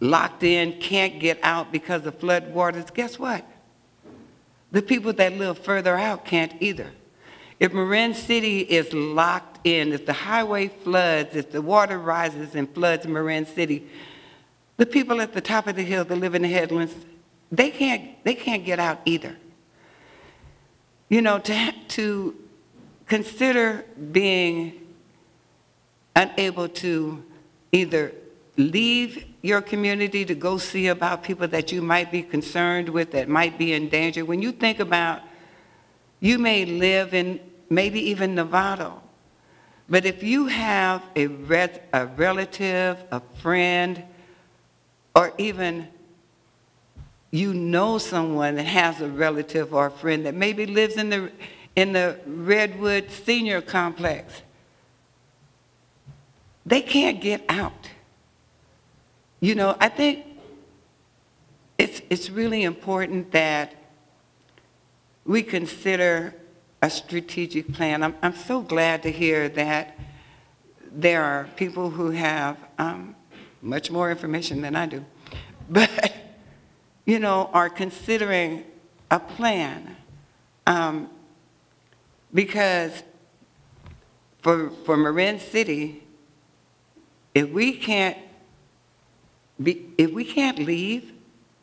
locked in, can't get out because of flood waters, guess what? The people that live further out can't either. If Marin City is locked in, if the highway floods, if the water rises and floods Marin City, the people at the top of the hill that live in the headlands, they can't, they can't get out either. You know, to, to consider being unable to either leave your community to go see about people that you might be concerned with, that might be in danger. When you think about, you may live in maybe even Novato, but if you have a, a relative, a friend, or even you know someone that has a relative or a friend that maybe lives in the, in the Redwood Senior Complex, they can't get out. You know, I think it's, it's really important that we consider a strategic plan. I'm, I'm so glad to hear that there are people who have um, much more information than I do, <laughs> but, you know, are considering a plan. Um, because for, for Marin City, if we can't be, if we can't leave,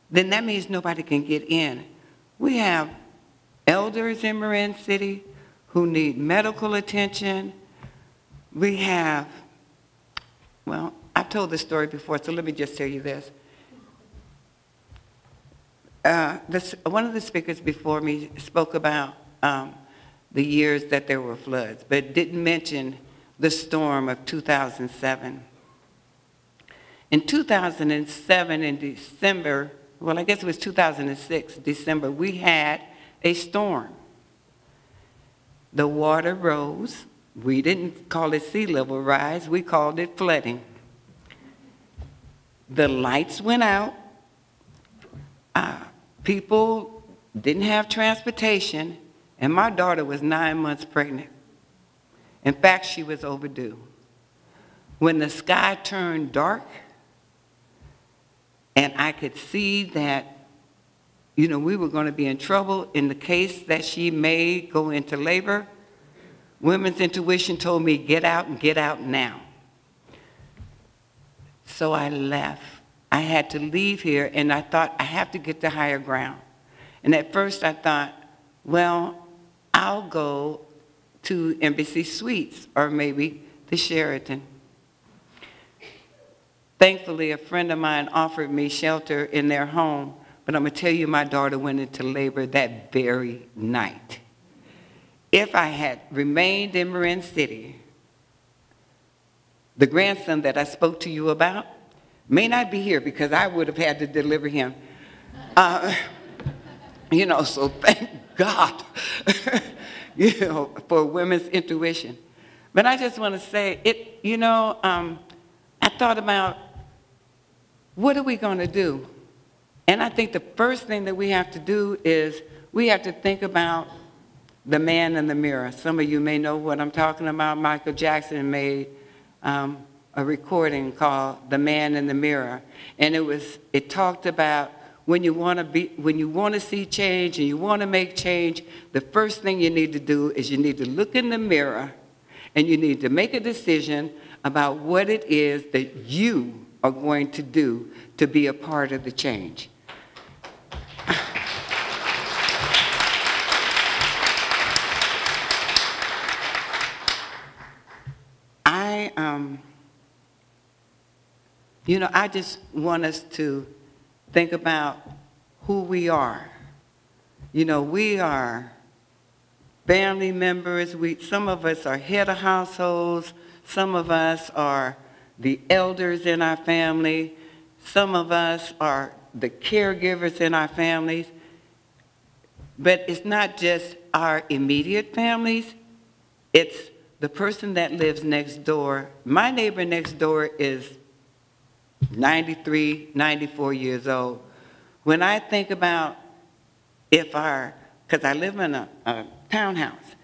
then that means nobody can get in. We have elders in Marin City who need medical attention. We have, well, I've told this story before, so let me just tell you this. Uh, this one of the speakers before me spoke about um, the years that there were floods, but didn't mention the storm of 2007. In 2007, in December, well, I guess it was 2006, December, we had a storm. The water rose. We didn't call it sea level rise, we called it flooding. The lights went out. Uh, people didn't have transportation, and my daughter was nine months pregnant. In fact, she was overdue. When the sky turned dark, and I could see that, you know, we were going to be in trouble in the case that she may go into labor. Women's intuition told me, get out and get out now. So I left. I had to leave here, and I thought, I have to get to higher ground. And at first I thought, well, I'll go to Embassy Suites or maybe the Sheraton. Thankfully, a friend of mine offered me shelter in their home, but I'm going to tell you, my daughter went into labor that very night. If I had remained in Marin City, the grandson that I spoke to you about may not be here because I would have had to deliver him. Uh, you know, so thank God, <laughs> you know, for women's intuition. But I just want to say, it, you know, um, I thought about what are we going to do? And I think the first thing that we have to do is we have to think about the man in the mirror. Some of you may know what I'm talking about. Michael Jackson made um, a recording called "The Man in the Mirror," and it was it talked about when you want to be when you want to see change and you want to make change. The first thing you need to do is you need to look in the mirror, and you need to make a decision about what it is that you are going to do to be a part of the change. I, um, you know, I just want us to think about who we are. You know, we are family members. We, some of us are head of households. Some of us are the elders in our family. Some of us are the caregivers in our families. But it's not just our immediate families, it's the person that lives next door. My neighbor next door is 93, 94 years old. When I think about if our, because I live in a, a townhouse,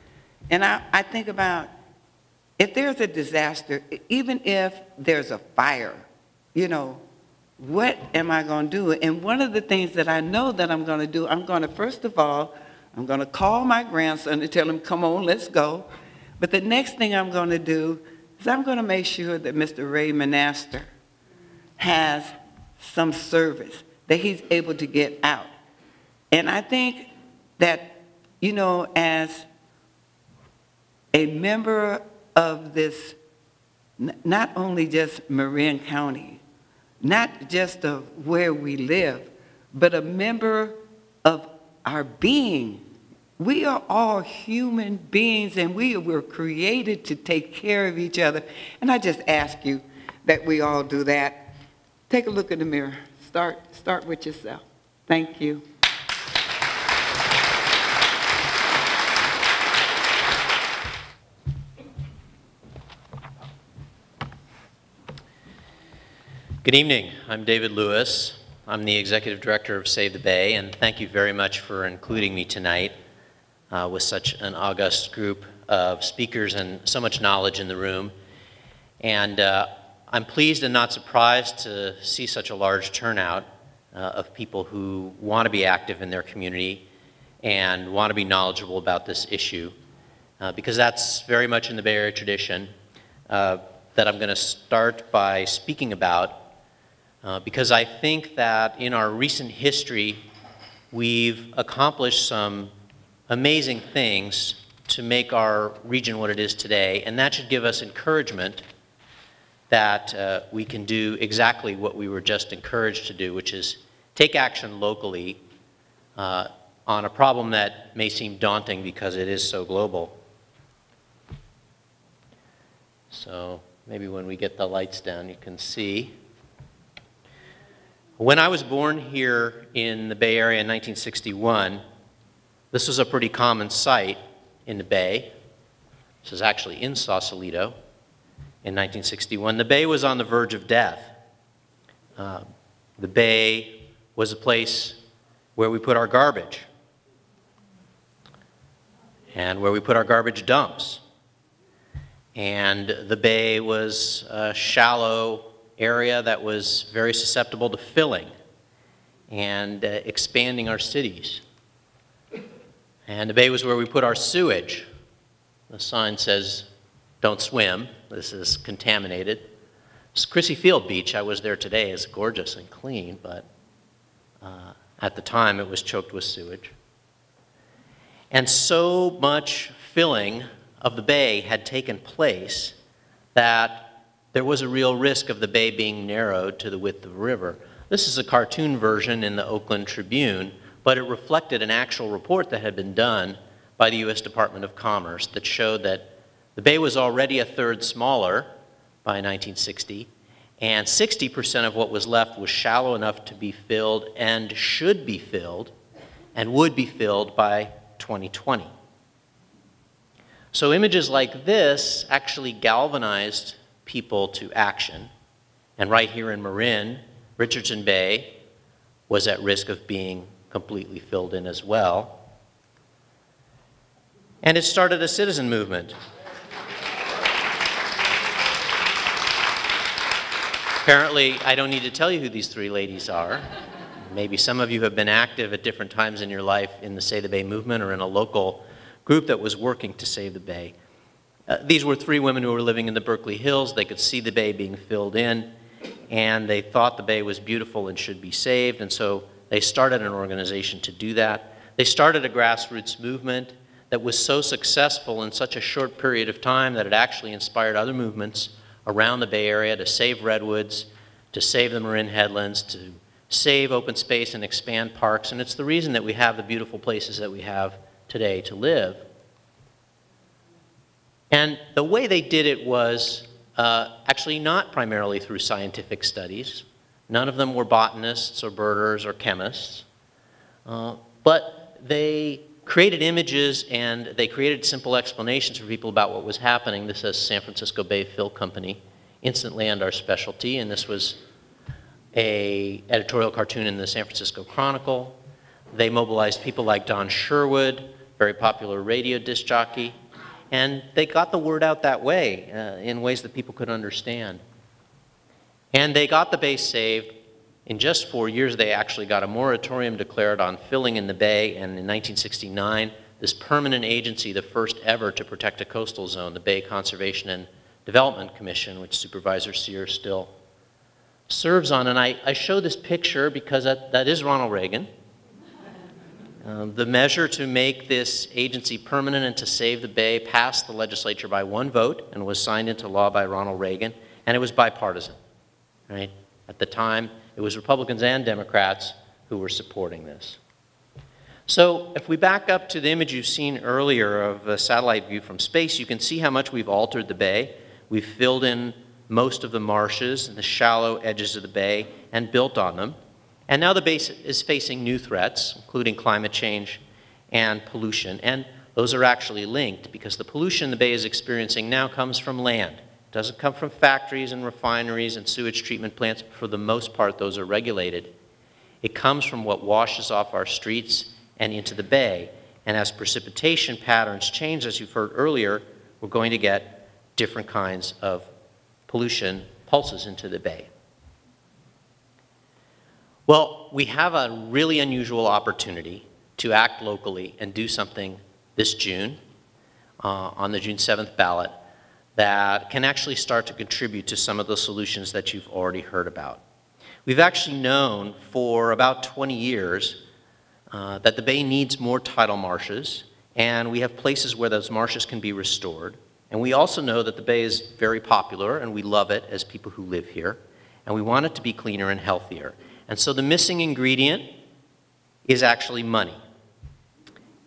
and I, I think about if there's a disaster, even if there's a fire, you know, what am I going to do? And one of the things that I know that I'm going to do, I'm going to, first of all, I'm going to call my grandson and tell him, come on, let's go. But the next thing I'm going to do is I'm going to make sure that Mr. Ray Monaster has some service, that he's able to get out. And I think that, you know, as a member of this, not only just Marin County, not just of where we live, but a member of our being. We are all human beings and we were created to take care of each other. And I just ask you that we all do that. Take a look in the mirror. Start, start with yourself. Thank you. Good evening. I'm David Lewis. I'm the Executive Director of Save the Bay, and thank you very much for including me tonight uh, with such an august group of speakers and so much knowledge in the room. And uh, I'm pleased and not surprised to see such a large turnout uh, of people who want to be active in their community and want to be knowledgeable about this issue, uh, because that's very much in the Bay Area tradition uh, that I'm going to start by speaking about uh, because I think that in our recent history, we've accomplished some amazing things to make our region what it is today, and that should give us encouragement that uh, we can do exactly what we were just encouraged to do, which is take action locally uh, on a problem that may seem daunting because it is so global. So maybe when we get the lights down, you can see. When I was born here in the Bay Area in 1961, this was a pretty common sight in the Bay. This is actually in Sausalito in 1961. The Bay was on the verge of death. Uh, the Bay was a place where we put our garbage and where we put our garbage dumps. And the Bay was a shallow area that was very susceptible to filling and uh, expanding our cities. And the bay was where we put our sewage. The sign says, don't swim. This is contaminated. It's Crissy Field Beach. I was there today. It's gorgeous and clean, but uh, at the time it was choked with sewage. And so much filling of the bay had taken place that there was a real risk of the bay being narrowed to the width of the river. This is a cartoon version in the Oakland Tribune, but it reflected an actual report that had been done by the U.S. Department of Commerce that showed that the bay was already a third smaller by 1960, and 60% of what was left was shallow enough to be filled and should be filled and would be filled by 2020. So images like this actually galvanized people to action. And right here in Marin, Richardson Bay was at risk of being completely filled in as well. And it started a citizen movement. Apparently, I don't need to tell you who these three ladies are. Maybe some of you have been active at different times in your life in the Save the Bay movement or in a local group that was working to save the Bay. Uh, these were three women who were living in the Berkeley Hills. They could see the bay being filled in, and they thought the bay was beautiful and should be saved, and so they started an organization to do that. They started a grassroots movement that was so successful in such a short period of time that it actually inspired other movements around the Bay Area to save redwoods, to save the Marin headlands, to save open space and expand parks, and it's the reason that we have the beautiful places that we have today to live. And the way they did it was uh, actually not primarily through scientific studies. None of them were botanists or birders or chemists. Uh, but they created images and they created simple explanations for people about what was happening. This is San Francisco Bay Fill Company, Instant Land, our specialty, and this was a editorial cartoon in the San Francisco Chronicle. They mobilized people like Don Sherwood, very popular radio disc jockey, and they got the word out that way uh, in ways that people could understand. And they got the bay saved. In just four years, they actually got a moratorium declared on filling in the bay, and in 1969, this permanent agency, the first ever to protect a coastal zone, the Bay Conservation and Development Commission, which Supervisor Sear still serves on. And I, I show this picture because that, that is Ronald Reagan. Um, the measure to make this agency permanent and to save the bay passed the legislature by one vote and was signed into law by Ronald Reagan, and it was bipartisan. Right? At the time, it was Republicans and Democrats who were supporting this. So if we back up to the image you've seen earlier of a satellite view from space, you can see how much we've altered the bay. We've filled in most of the marshes and the shallow edges of the bay and built on them. And now the bay is facing new threats, including climate change and pollution. And those are actually linked because the pollution the bay is experiencing now comes from land. It doesn't come from factories and refineries and sewage treatment plants. For the most part, those are regulated. It comes from what washes off our streets and into the bay. And as precipitation patterns change, as you've heard earlier, we're going to get different kinds of pollution pulses into the bay. Well, we have a really unusual opportunity to act locally and do something this June uh, on the June 7th ballot that can actually start to contribute to some of the solutions that you've already heard about. We've actually known for about 20 years uh, that the bay needs more tidal marshes, and we have places where those marshes can be restored. And we also know that the bay is very popular, and we love it as people who live here, and we want it to be cleaner and healthier. And so the missing ingredient is actually money.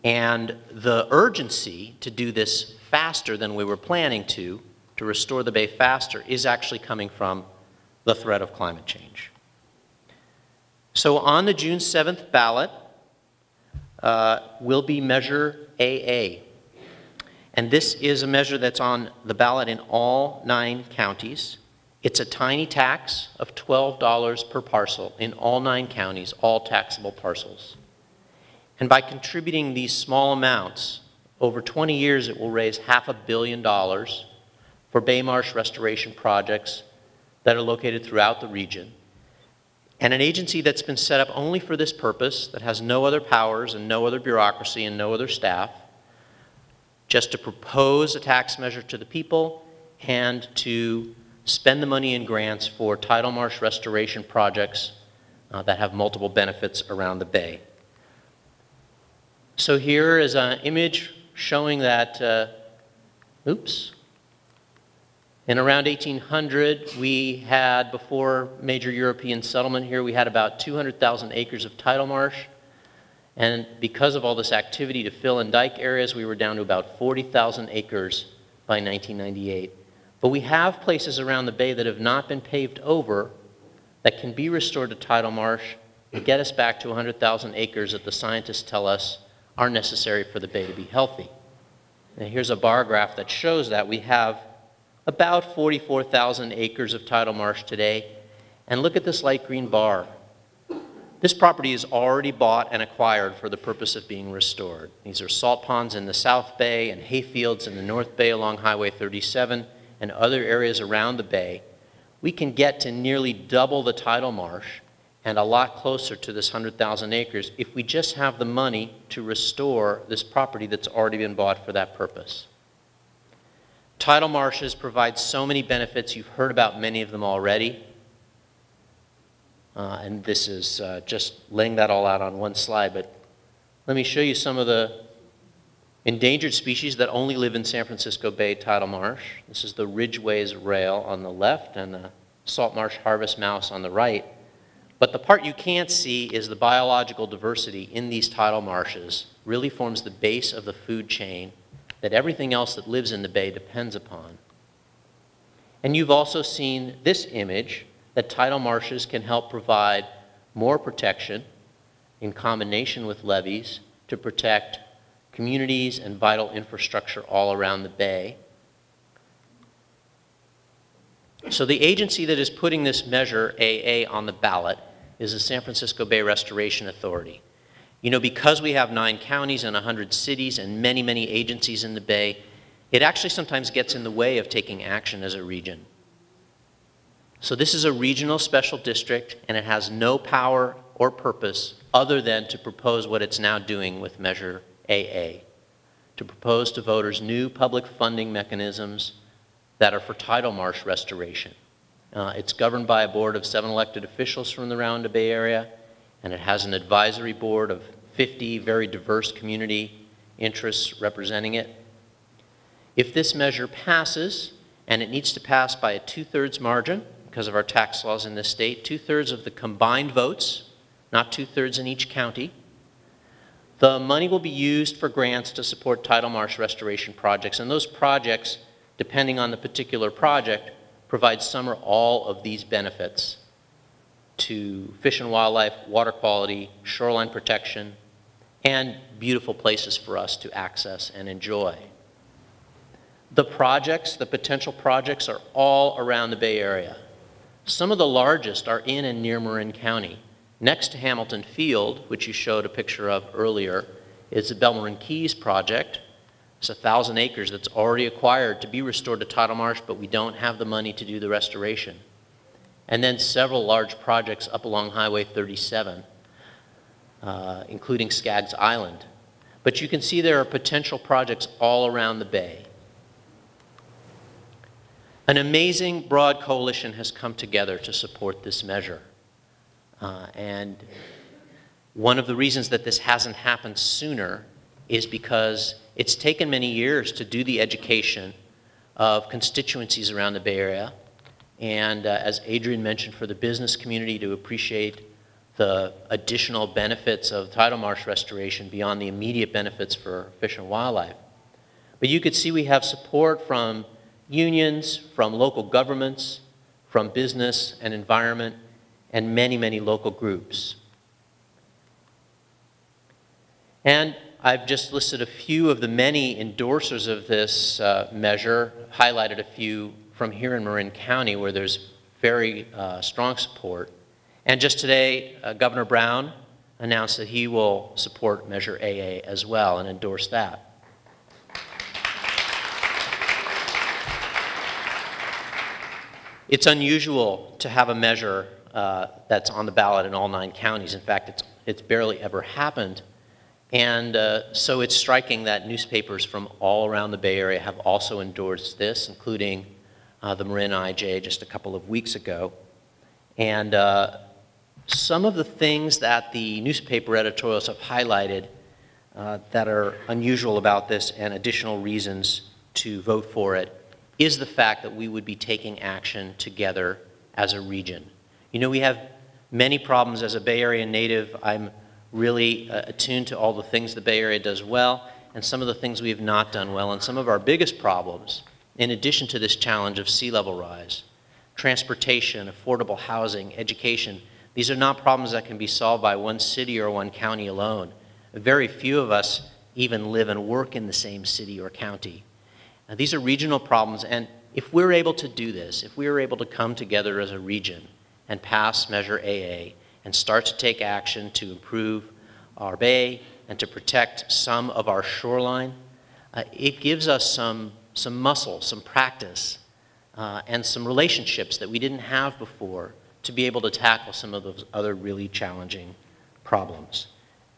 And the urgency to do this faster than we were planning to, to restore the bay faster, is actually coming from the threat of climate change. So on the June 7th ballot uh, will be Measure AA. And this is a measure that's on the ballot in all nine counties. It's a tiny tax of $12 per parcel in all nine counties, all taxable parcels. And by contributing these small amounts, over 20 years it will raise half a billion dollars for Bay Marsh restoration projects that are located throughout the region. And an agency that's been set up only for this purpose, that has no other powers and no other bureaucracy and no other staff, just to propose a tax measure to the people and to spend the money in grants for tidal marsh restoration projects uh, that have multiple benefits around the bay. So here is an image showing that, uh, oops, in around 1800, we had, before major European settlement here, we had about 200,000 acres of tidal marsh. And because of all this activity to fill in dike areas, we were down to about 40,000 acres by 1998. But we have places around the bay that have not been paved over that can be restored to tidal marsh and get us back to 100,000 acres that the scientists tell us are necessary for the bay to be healthy. And here's a bar graph that shows that we have about 44,000 acres of tidal marsh today. And look at this light green bar. This property is already bought and acquired for the purpose of being restored. These are salt ponds in the South Bay and hayfields in the North Bay along Highway 37 and other areas around the bay, we can get to nearly double the tidal marsh and a lot closer to this 100,000 acres if we just have the money to restore this property that's already been bought for that purpose. Tidal marshes provide so many benefits. You've heard about many of them already. Uh, and this is uh, just laying that all out on one slide, but let me show you some of the Endangered species that only live in San Francisco Bay tidal marsh. This is the Ridgway's rail on the left and the salt marsh harvest mouse on the right. But the part you can't see is the biological diversity in these tidal marshes really forms the base of the food chain that everything else that lives in the bay depends upon. And you've also seen this image that tidal marshes can help provide more protection in combination with levees to protect communities and vital infrastructure all around the bay. So the agency that is putting this measure AA on the ballot is the San Francisco Bay Restoration Authority. You know, because we have nine counties and 100 cities and many, many agencies in the Bay, it actually sometimes gets in the way of taking action as a region. So this is a regional special district, and it has no power or purpose other than to propose what it's now doing with Measure AA, to propose to voters new public funding mechanisms that are for tidal marsh restoration. Uh, it's governed by a board of seven elected officials from the Round Bay area, and it has an advisory board of 50 very diverse community interests representing it. If this measure passes, and it needs to pass by a two-thirds margin because of our tax laws in this state, two-thirds of the combined votes, not two-thirds in each county, the money will be used for grants to support tidal marsh restoration projects, and those projects, depending on the particular project, provide some or all of these benefits to fish and wildlife, water quality, shoreline protection, and beautiful places for us to access and enjoy. The projects, the potential projects, are all around the Bay Area. Some of the largest are in and near Marin County. Next to Hamilton Field, which you showed a picture of earlier, is the Belmarin Keys project. It's a thousand acres that's already acquired to be restored to tidal marsh, but we don't have the money to do the restoration. And then several large projects up along Highway 37, uh, including Skaggs Island. But you can see there are potential projects all around the bay. An amazing broad coalition has come together to support this measure. Uh, and one of the reasons that this hasn't happened sooner is because it's taken many years to do the education of constituencies around the Bay Area. And uh, as Adrian mentioned, for the business community to appreciate the additional benefits of tidal marsh restoration beyond the immediate benefits for fish and wildlife. But you could see we have support from unions, from local governments, from business and environment, and many, many local groups. And I've just listed a few of the many endorsers of this uh, measure, highlighted a few from here in Marin County where there's very uh, strong support. And just today, uh, Governor Brown announced that he will support Measure AA as well and endorse that. It's unusual to have a measure uh, that's on the ballot in all nine counties. In fact, it's, it's barely ever happened. And uh, so it's striking that newspapers from all around the Bay Area have also endorsed this, including uh, the Marin IJ just a couple of weeks ago. And uh, some of the things that the newspaper editorials have highlighted uh, that are unusual about this and additional reasons to vote for it is the fact that we would be taking action together as a region. You know, we have many problems as a Bay Area native. I'm really uh, attuned to all the things the Bay Area does well and some of the things we have not done well. And some of our biggest problems, in addition to this challenge of sea level rise, transportation, affordable housing, education, these are not problems that can be solved by one city or one county alone. Very few of us even live and work in the same city or county. Now, these are regional problems, and if we're able to do this, if we are able to come together as a region and pass Measure AA and start to take action to improve our bay and to protect some of our shoreline, uh, it gives us some, some muscle, some practice, uh, and some relationships that we didn't have before to be able to tackle some of those other really challenging problems.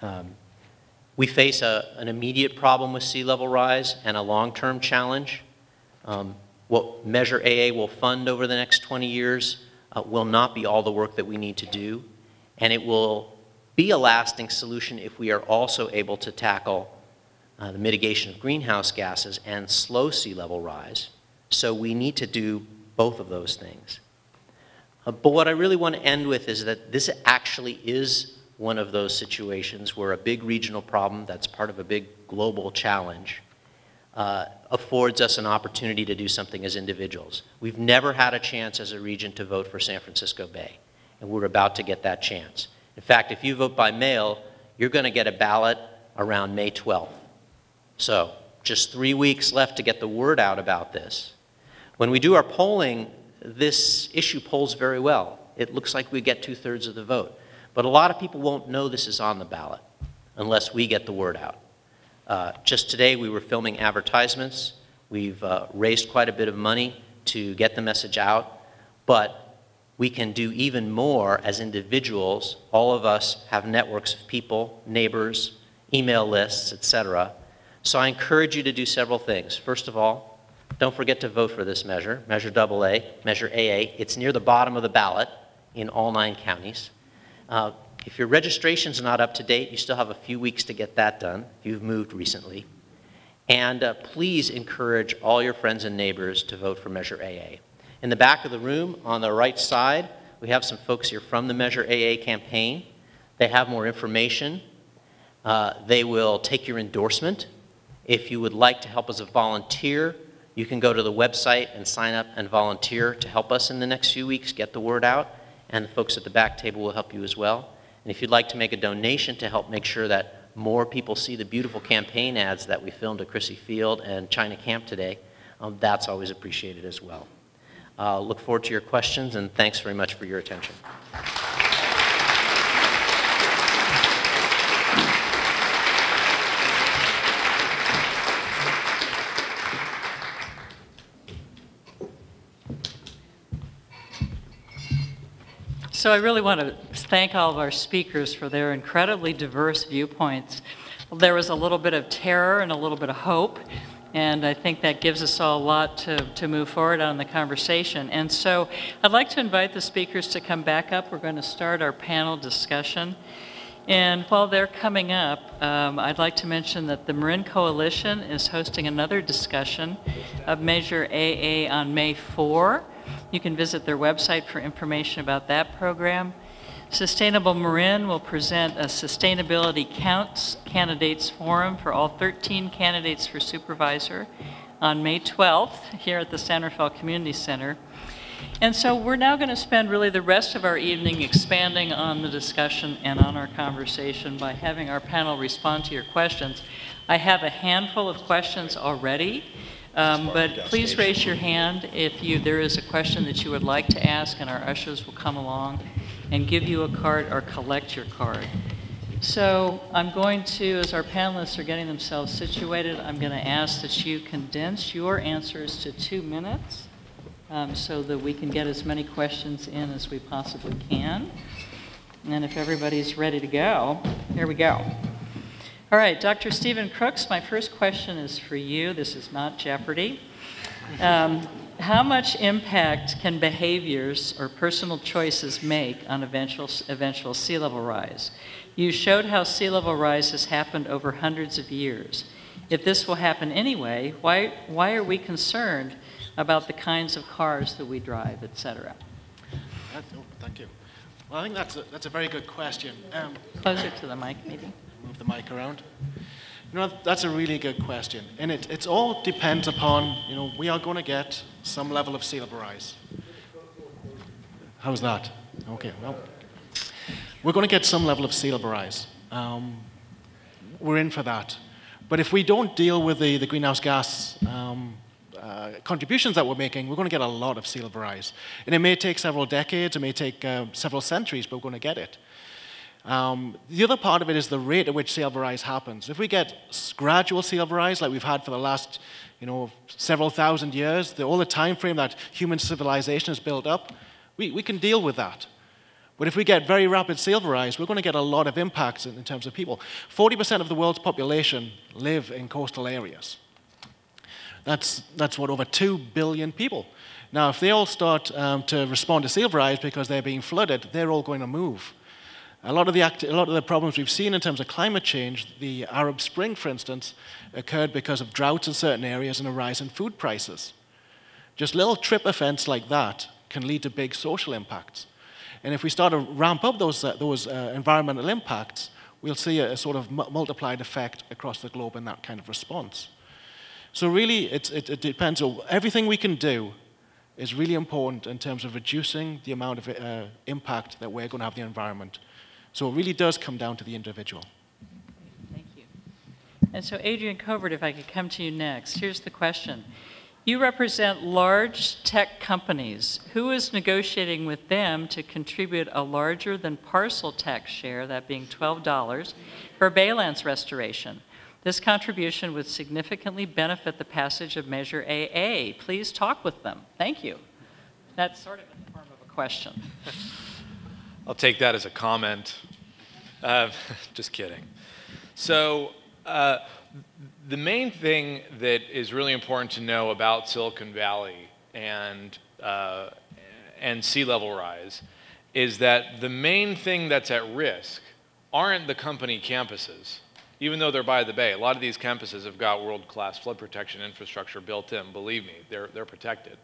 Um, we face a, an immediate problem with sea level rise and a long-term challenge. Um, what Measure AA will fund over the next 20 years uh, will not be all the work that we need to do, and it will be a lasting solution if we are also able to tackle uh, the mitigation of greenhouse gases and slow sea level rise. So we need to do both of those things. Uh, but what I really want to end with is that this actually is one of those situations where a big regional problem that's part of a big global challenge uh, affords us an opportunity to do something as individuals. We've never had a chance as a region to vote for San Francisco Bay, and we're about to get that chance. In fact, if you vote by mail, you're going to get a ballot around May 12th. So, just three weeks left to get the word out about this. When we do our polling, this issue polls very well. It looks like we get two thirds of the vote. But a lot of people won't know this is on the ballot unless we get the word out. Uh, just today, we were filming advertisements. We've uh, raised quite a bit of money to get the message out, but we can do even more as individuals. All of us have networks of people, neighbors, email lists, etc. So I encourage you to do several things. First of all, don't forget to vote for this measure, Measure AA, Measure AA. It's near the bottom of the ballot in all nine counties. Uh, if your registration's not up to date, you still have a few weeks to get that done you've moved recently. And uh, please encourage all your friends and neighbors to vote for Measure AA. In the back of the room, on the right side, we have some folks here from the Measure AA campaign. They have more information. Uh, they will take your endorsement. If you would like to help as a volunteer, you can go to the website and sign up and volunteer to help us in the next few weeks get the word out, and the folks at the back table will help you as well. And if you'd like to make a donation to help make sure that more people see the beautiful campaign ads that we filmed at Crissy Field and China Camp today, um, that's always appreciated as well. Uh, look forward to your questions, and thanks very much for your attention. So I really want to thank all of our speakers for their incredibly diverse viewpoints. There was a little bit of terror and a little bit of hope, and I think that gives us all a lot to, to move forward on the conversation. And so I'd like to invite the speakers to come back up. We're going to start our panel discussion. And while they're coming up, um, I'd like to mention that the Marin Coalition is hosting another discussion of Measure AA on May 4. You can visit their website for information about that program. Sustainable Marin will present a Sustainability Counts Candidates Forum for all 13 candidates for supervisor on May 12th here at the San Rafael Community Center. And so we're now going to spend really the rest of our evening expanding on the discussion and on our conversation by having our panel respond to your questions. I have a handful of questions already. Um, but please raise your hand if you, there is a question that you would like to ask, and our ushers will come along and give you a card or collect your card. So I'm going to, as our panelists are getting themselves situated, I'm going to ask that you condense your answers to two minutes um, so that we can get as many questions in as we possibly can. And if everybody's ready to go, here we go. All right, Dr. Stephen Crooks, my first question is for you. This is not Jeopardy. Um, how much impact can behaviors or personal choices make on eventual, eventual sea level rise? You showed how sea level rise has happened over hundreds of years. If this will happen anyway, why, why are we concerned about the kinds of cars that we drive, et cetera? Oh, thank you. Well, I think that's a, that's a very good question. Um, Closer to the mic, maybe move the mic around. You know, that's a really good question. And it it's all depends upon, you know, we are going to get some level of sea level rise. How's that? Okay, well, we're going to get some level of sea level rise. Um, we're in for that. But if we don't deal with the, the greenhouse gas um, uh, contributions that we're making, we're going to get a lot of sea level rise. And it may take several decades, it may take uh, several centuries, but we're going to get it. Um, the other part of it is the rate at which sea level rise happens. If we get gradual sea level rise, like we've had for the last you know, several thousand years, the, all the time frame that human civilization has built up, we, we can deal with that. But if we get very rapid sea level rise, we're going to get a lot of impacts in, in terms of people. 40% of the world's population live in coastal areas. That's, that's what, over 2 billion people. Now, if they all start um, to respond to sea level rise because they're being flooded, they're all going to move. A lot, of the a lot of the problems we've seen in terms of climate change, the Arab Spring, for instance, occurred because of droughts in certain areas and a rise in food prices. Just little trip events like that can lead to big social impacts. And if we start to ramp up those, uh, those uh, environmental impacts, we'll see a, a sort of multiplied effect across the globe in that kind of response. So really, it, it, depends. On, everything we can do is really important in terms of reducing the amount of uh, impact that we're going to have the environment. So it really does come down to the individual. Thank you. And so Adrian Covert, if I could come to you next, here's the question. You represent large tech companies. Who is negotiating with them to contribute a larger than parcel tax share, that being $12, for Baylands restoration? This contribution would significantly benefit the passage of Measure AA. Please talk with them. Thank you. That's sort of in the form of a question. <laughs> I'll take that as a comment. Uh, <laughs> just kidding. So, uh, the main thing that is really important to know about Silicon Valley and, uh, and sea level rise is that the main thing that's at risk aren't the company campuses even though they're by the bay. A lot of these campuses have got world-class flood protection infrastructure built in. Believe me, they're, they're protected.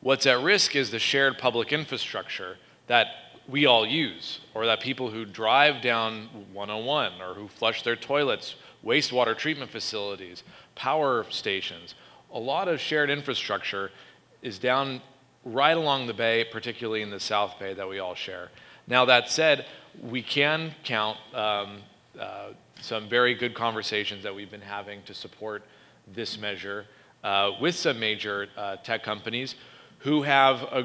What's at risk is the shared public infrastructure that we all use, or that people who drive down 101, or who flush their toilets, wastewater treatment facilities, power stations. A lot of shared infrastructure is down right along the bay, particularly in the South Bay that we all share. Now, that said, we can count um, uh, some very good conversations that we've been having to support this measure uh, with some major uh, tech companies who have, uh,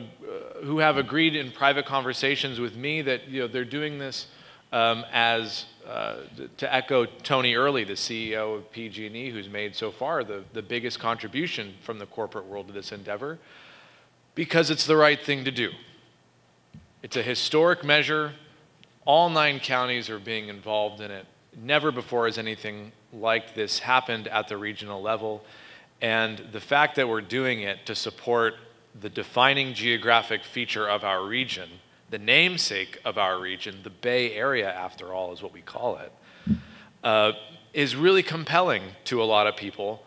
who have agreed in private conversations with me that you know, they're doing this um, as, uh, to echo Tony Earley, the CEO of PG&E, who's made so far the, the biggest contribution from the corporate world to this endeavor, because it's the right thing to do. It's a historic measure. All nine counties are being involved in it. Never before has anything like this happened at the regional level. And the fact that we're doing it to support the defining geographic feature of our region, the namesake of our region, the Bay Area, after all, is what we call it, uh, is really compelling to a lot of people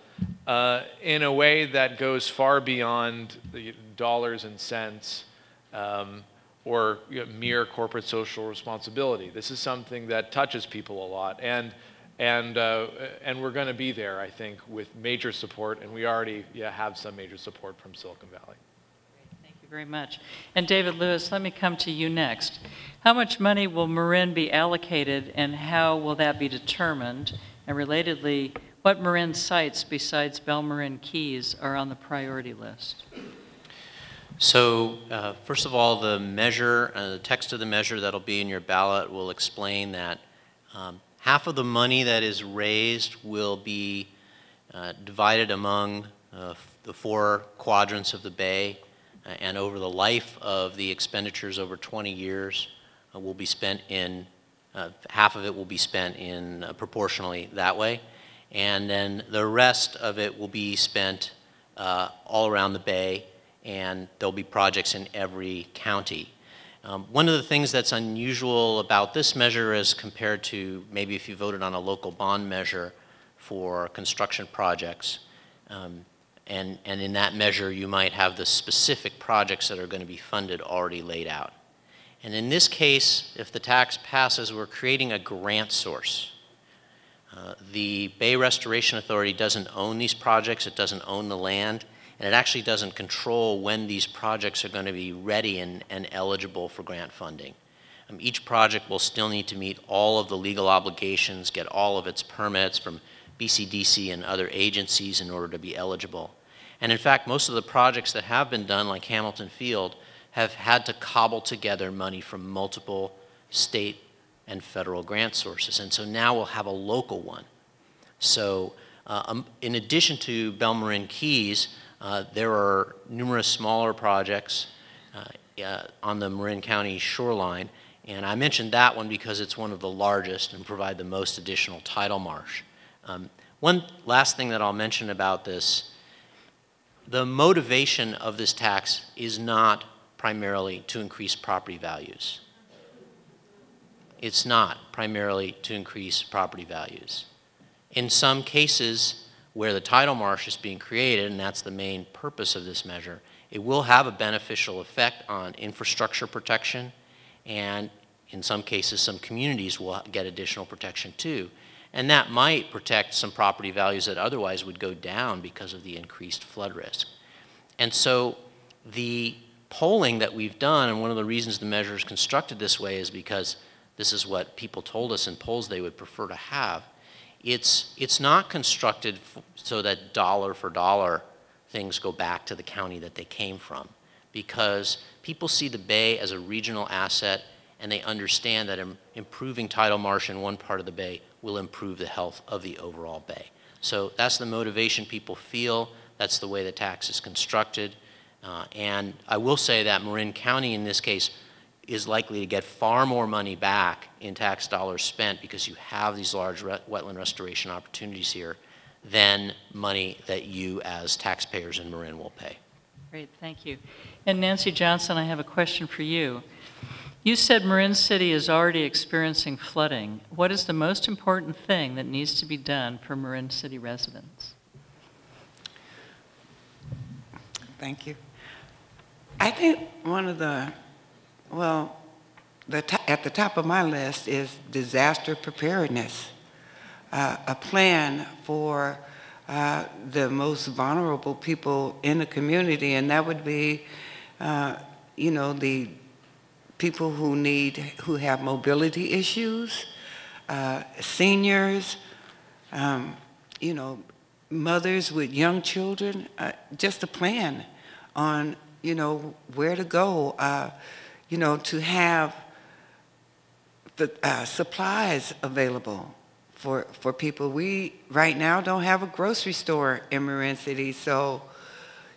uh, in a way that goes far beyond the dollars and cents um, or you know, mere corporate social responsibility. This is something that touches people a lot. And, and, uh, and we're going to be there, I think, with major support, and we already yeah, have some major support from Silicon Valley. Very much. And David Lewis, let me come to you next. How much money will Marin be allocated, and how will that be determined? And relatedly, what Marin sites besides Belmarin Keys are on the priority list? So uh, first of all, the measure, uh, the text of the measure that'll be in your ballot will explain that um, half of the money that is raised will be uh, divided among uh, the four quadrants of the bay, and over the life of the expenditures over 20 years uh, will be spent in, half of it will be spent in proportionally that way, and then the rest of it will be spent all around the bay and there'll be projects in every county. Um, one of the things that's unusual about this measure as compared to maybe if you voted on a local bond measure for construction projects, um, and, and in that measure you might have the specific projects that are going to be funded already laid out. And in this case, if the tax passes, we're creating a grant source. Uh, the Bay Restoration Authority doesn't own these projects, it doesn't own the land, and it actually doesn't control when these projects are going to be ready and, and eligible for grant funding. Um, each project will still need to meet all of the legal obligations, get all of its permits from BCDC and other agencies in order to be eligible. And in fact, most of the projects that have been done, like Hamilton Field, have had to cobble together money from multiple state and federal grant sources. And so now we'll have a local one. So uh, um, in addition to Belmarin Keys, uh, there are numerous smaller projects uh, on the Marin County shoreline, and I mentioned that one because it's one of the largest and provide the most additional tidal marsh. Um, one last thing that I'll mention about this, the motivation of this tax is not primarily to increase property values. It's not primarily to increase property values. In some cases, where the tidal marsh is being created, and that's the main purpose of this measure, it will have a beneficial effect on infrastructure protection, and in some cases, some communities will get additional protection too. And that might protect some property values that otherwise would go down because of the increased flood risk. And so the polling that we've done, and one of the reasons the measure is constructed this way is because this is what people told us in polls they would prefer to have. It's, it's not constructed so that dollar for dollar things go back to the county that they came from because people see the bay as a regional asset and they understand that im- improving tidal marsh in one part of the bay will improve the health of the overall bay. So that's the motivation people feel. That's the way the tax is constructed. Uh, and I will say that Marin County, in this case, is likely to get far more money back in tax dollars spent because you have these large re- wetland restoration opportunities here than money that you as taxpayers in Marin will pay. Great, thank you. And Nancy Johnson, I have a question for you. You said Marin City is already experiencing flooding. What is the most important thing that needs to be done for Marin City residents? Thank you. I think one of the, well, the at the top of my list is disaster preparedness. Uh, a plan for uh, the most vulnerable people in the community, and that would be, uh, you know, the people who need, who have mobility issues, uh, seniors, um, you know, mothers with young children, uh, just a plan on, you know, where to go, uh, you know, to have the uh, supplies available for, for people. We, right now, don't have a grocery store in Marin City, so,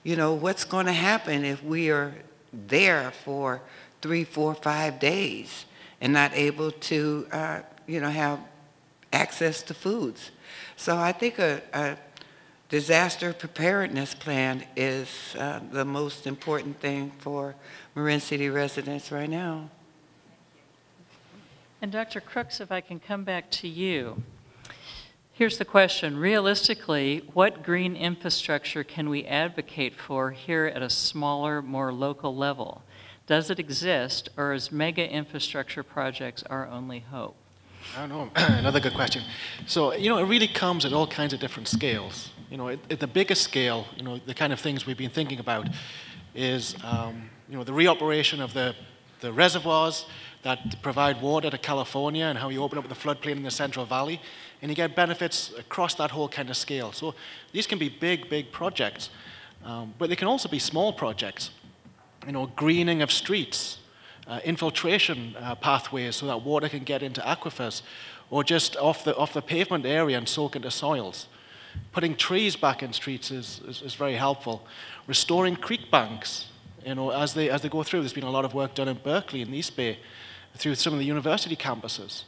you know, what's going to happen if we are there for three, four, five days and not able to, uh, you know, have access to foods? So I think a, a disaster preparedness plan is uh, the most important thing for Marin City residents right now. And Dr. Crooks, if I can come back to you. Here's the question. Realistically, what green infrastructure can we advocate for here at a smaller, more local level? Does it exist, or is mega infrastructure projects our only hope? I don't know. <clears throat> Another good question. So, you know, it really comes at all kinds of different scales. You know, at, at the biggest scale, you know, the kind of things we've been thinking about is, um, you know, the reoperation of the, the reservoirs that provide water to California and how you open up the floodplain in the Central Valley, and you get benefits across that whole kind of scale. So these can be big, big projects, um, but they can also be small projects. You know, greening of streets, uh, infiltration uh, pathways so that water can get into aquifers, or just off the, off the pavement area and soak into soils. Putting trees back in streets is, is, is very helpful. Restoring creek banks, you know, as they, as they go through, there's been a lot of work done in Berkeley and East Bay through some of the university campuses.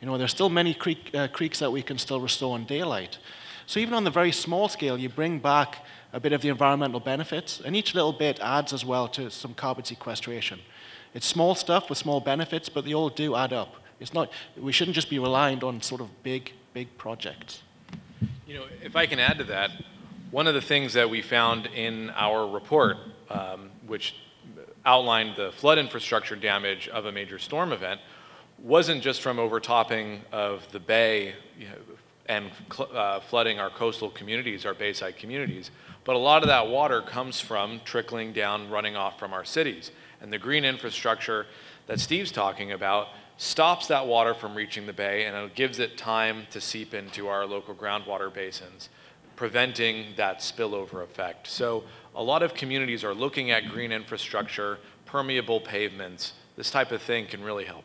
You know, there's still many creek, uh, creeks that we can still restore in daylight. So even on the very small scale, you bring back a bit of the environmental benefits, and each little bit adds as well to some carbon sequestration. It's small stuff with small benefits, but they all do add up. It's not, we shouldn't just be reliant on sort of big, big projects. You know, if I can add to that, one of the things that we found in our report, um, which outlined the flood infrastructure damage of a major storm event, wasn't just from overtopping of the bay you know, and uh, flooding our coastal communities, our bayside communities, but a lot of that water comes from trickling down, running off from our cities. And the green infrastructure that Steve's talking about stops that water from reaching the bay and it gives it time to seep into our local groundwater basins, preventing that spillover effect. So a lot of communities are looking at green infrastructure, permeable pavements. This type of thing can really help.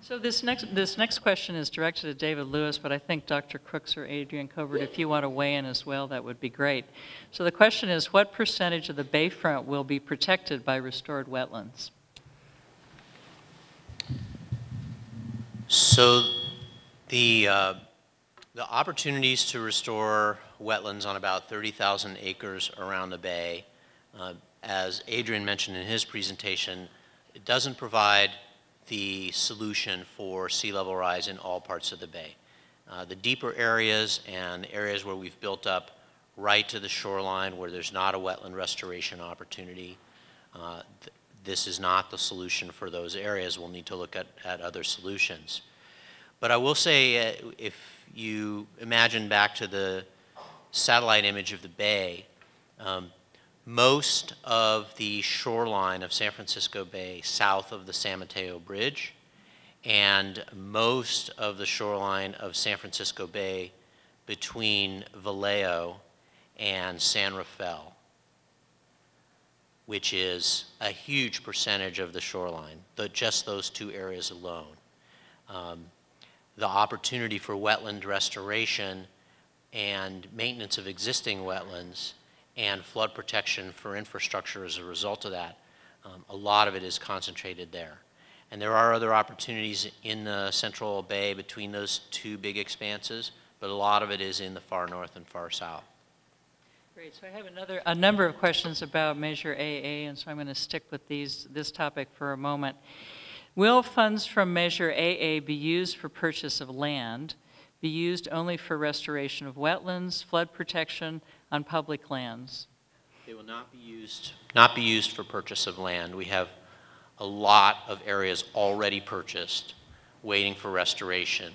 So this next, this next question is directed to David Lewis, but I think Dr. Crooks or Adrian Covert, if you want to weigh in as well, that would be great. So the question is, what percentage of the bayfront will be protected by restored wetlands? So the, uh, the opportunities to restore wetlands on about 30,000 acres around the bay, uh, as Adrian mentioned in his presentation, it doesn't provide the solution for sea level rise in all parts of the bay. Uh, the deeper areas and areas where we've built up right to the shoreline where there's not a wetland restoration opportunity, uh, th- this is not the solution for those areas. We'll need to look at, at other solutions. But I will say, uh, if you imagine back to the satellite image of the bay, um, most of the shoreline of San Francisco Bay south of the San Mateo Bridge and most of the shoreline of San Francisco Bay between Vallejo and San Rafael, which is a huge percentage of the shoreline, the, just those two areas alone. Um, the opportunity for wetland restoration and maintenance of existing wetlands and flood protection for infrastructure as a result of that, um, a lot of it is concentrated there. And there are other opportunities in the Central Bay between those two big expanses, but a lot of it is in the far north and far south. Great, so I have another, a number of questions about Measure AA, and so I'm going to stick with these, this topic for a moment. Will funds from Measure AA be used for purchase of land, be used only for restoration of wetlands, flood protection on public lands? They will not be used, not be used for purchase of land. We have a lot of areas already purchased, waiting for restoration.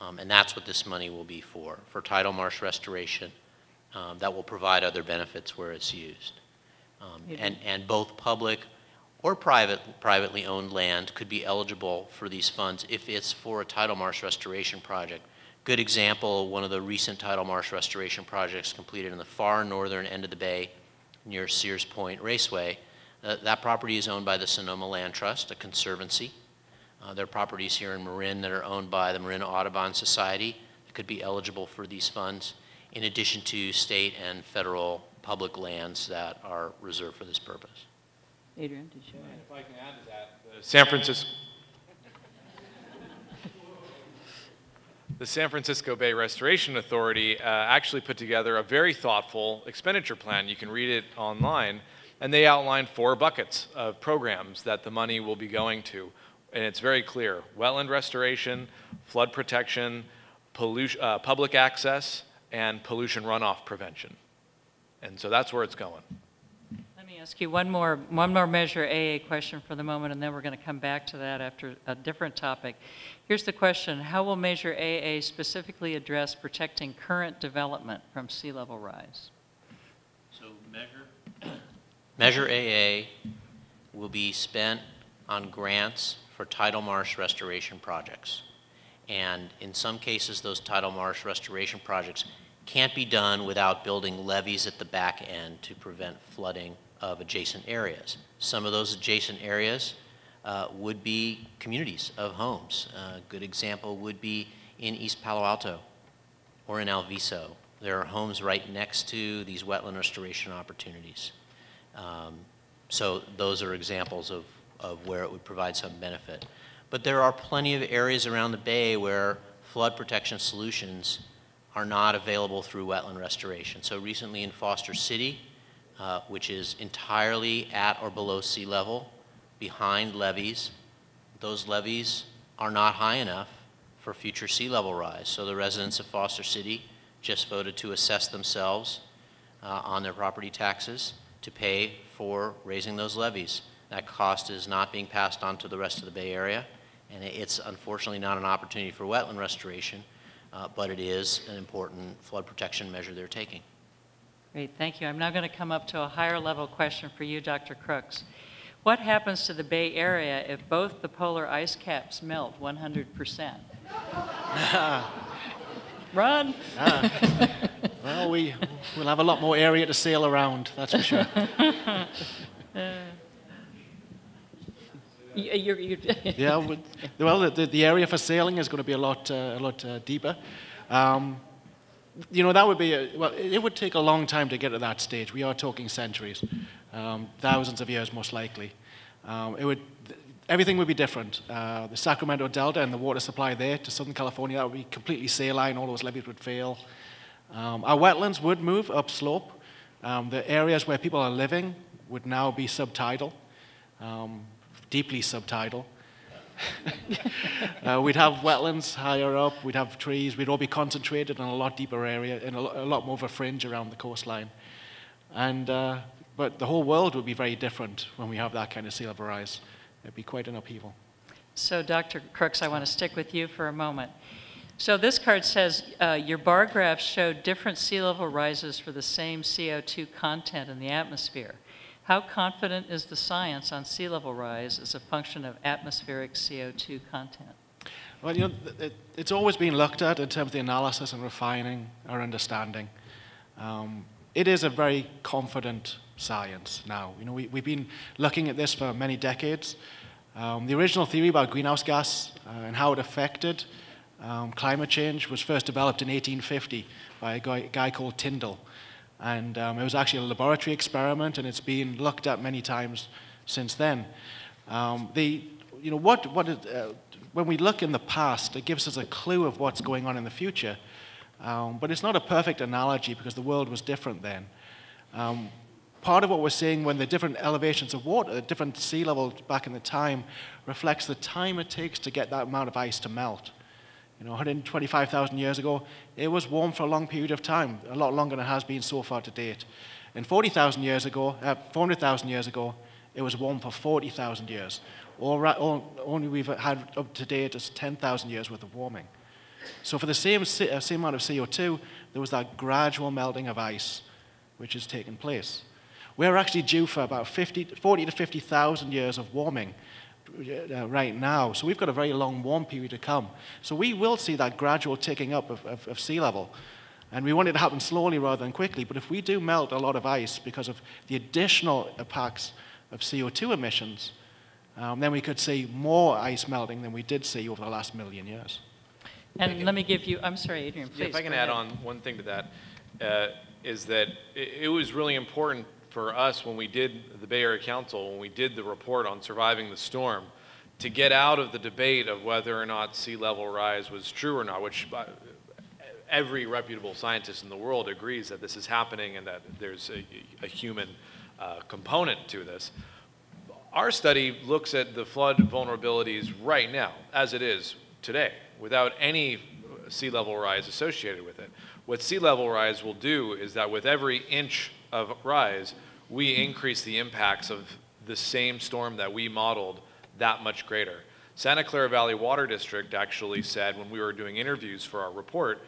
Um, and that's what this money will be for, for tidal marsh restoration. Um, that will provide other benefits where it's used. Um, and, and both public or private, privately owned land could be eligible for these funds if it's for a tidal marsh restoration project. Good example, one of the recent tidal marsh restoration projects completed in the far northern end of the bay near Sears Point Raceway. Uh, that property is owned by the Sonoma Land Trust, a conservancy. Uh, there are properties here in Marin that are owned by the Marin Audubon Society that could be eligible for these funds, in addition to state and federal public lands that are reserved for this purpose. Adrian, did you? If I can add to that, the San Francisco, the San Francisco Bay Restoration Authority uh, actually put together a very thoughtful expenditure plan. You can read it online, and they outlined four buckets of programs that the money will be going to. And it's very clear, wetland restoration, flood protection, pollution, uh, public access, and pollution runoff prevention. And so that's where it's going. Let me ask you one more, one more Measure AA question for the moment, and then we're going to come back to that after a different topic. Here's the question, how will Measure AA specifically address protecting current development from sea level rise? So Measure, <coughs> Measure AA will be spent on grants for tidal marsh restoration projects. And in some cases, those tidal marsh restoration projects can't be done without building levees at the back end to prevent flooding of adjacent areas. Some of those adjacent areas uh, would be communities of homes. A good example would be in East Palo Alto or in Alviso. There are homes right next to these wetland restoration opportunities. Um, so those are examples of, of where it would provide some benefit. But there are plenty of areas around the bay where flood protection solutions are not available through wetland restoration. So recently in Foster City, uh, which is entirely at or below sea level, behind levees, those levees are not high enough for future sea level rise. So the residents of Foster City just voted to assess themselves uh, on their property taxes to pay for raising those levees. That cost is not being passed on to the rest of the Bay Area, and it's unfortunately not an opportunity for wetland restoration, uh, but it is an important flood protection measure they're taking. Great, thank you. I'm now going to come up to a higher level question for you, Dr. Crooks. What happens to the Bay Area if both the polar ice caps melt 100%? <laughs> Run! Ah. Well, we, we'll have a lot more area to sail around, that's for sure. <laughs> You- you're- you're- <laughs> Yeah, well, the, the area for sailing is going to be a lot, uh, a lot uh, deeper. Um, you know, that would be, a, well, it would take a long time to get to that stage. We are talking centuries, um, thousands of years most likely. Um, it would, everything would be different. Uh, the Sacramento Delta and the water supply there to Southern California, that would be completely saline, all those levees would fail. Um, our wetlands would move upslope. Um, the areas where people are living would now be subtidal, um, deeply subtidal. <laughs> uh, we'd have wetlands higher up, we'd have trees, we'd all be concentrated in a lot deeper area, in a, a lot more of a fringe around the coastline. And, uh, but the whole world would be very different when we have that kind of sea level rise. It'd be quite an upheaval. So Dr. Crooks, I want to stick with you for a moment. So this card says uh, your bar graphs show different sea level rises for the same CO2 content in the atmosphere. How confident is the science on sea level rise as a function of atmospheric CO2 content? Well, you know, it, it's always been looked at in terms of the analysis and refining our understanding. Um, it is a very confident science now. You know, we, we've been looking at this for many decades. Um, the original theory about greenhouse gas uh, and how it affected um, climate change was first developed in 1850 by a guy, guy called Tyndall. And um, it was actually a laboratory experiment, and it's been looked at many times since then. Um, the, you know, what, what it, uh, when we look in the past, it gives us a clue of what's going on in the future. Um, but it's not a perfect analogy because the world was different then. Um, part of what we're seeing when the different elevations of water, the different sea levels back in the time, reflects the time it takes to get that amount of ice to melt. You know, 125,000 years ago, it was warm for a long period of time, a lot longer than it has been so far to date. And 40,000 years ago, uh, 400,000 years ago, it was warm for 40,000 years. All, ra- all, only we've had up to date is 10,000 years worth of warming. So for the same, uh, same amount of CO2, there was that gradual melting of ice which has taken place. We're actually due for about 50, 40 to 50,000 years of warming uh, right now. So we've got a very long warm period to come. So we will see that gradual ticking up of, of, of sea level. And we want it to happen slowly rather than quickly. But if we do melt a lot of ice because of the additional impacts of CO2 emissions, um, then we could see more ice melting than we did see over the last million years. And let me give you, I'm sorry, Adrian, Yeah. If I can add ahead. on one thing to that, uh, is that it, it was really important for us when we did the Bay Area Council, when we did the report on surviving the storm, to get out of the debate of whether or not sea level rise was true or not, which every reputable scientist in the world agrees that this is happening and that there's a, a human uh, component to this. Our study looks at the flood vulnerabilities right now, as it is today, without any sea level rise associated with it. What sea level rise will do is that with every inch of rise, we increase the impacts of the same storm that we modeled that much greater. Santa Clara Valley Water District actually said when we were doing interviews for our report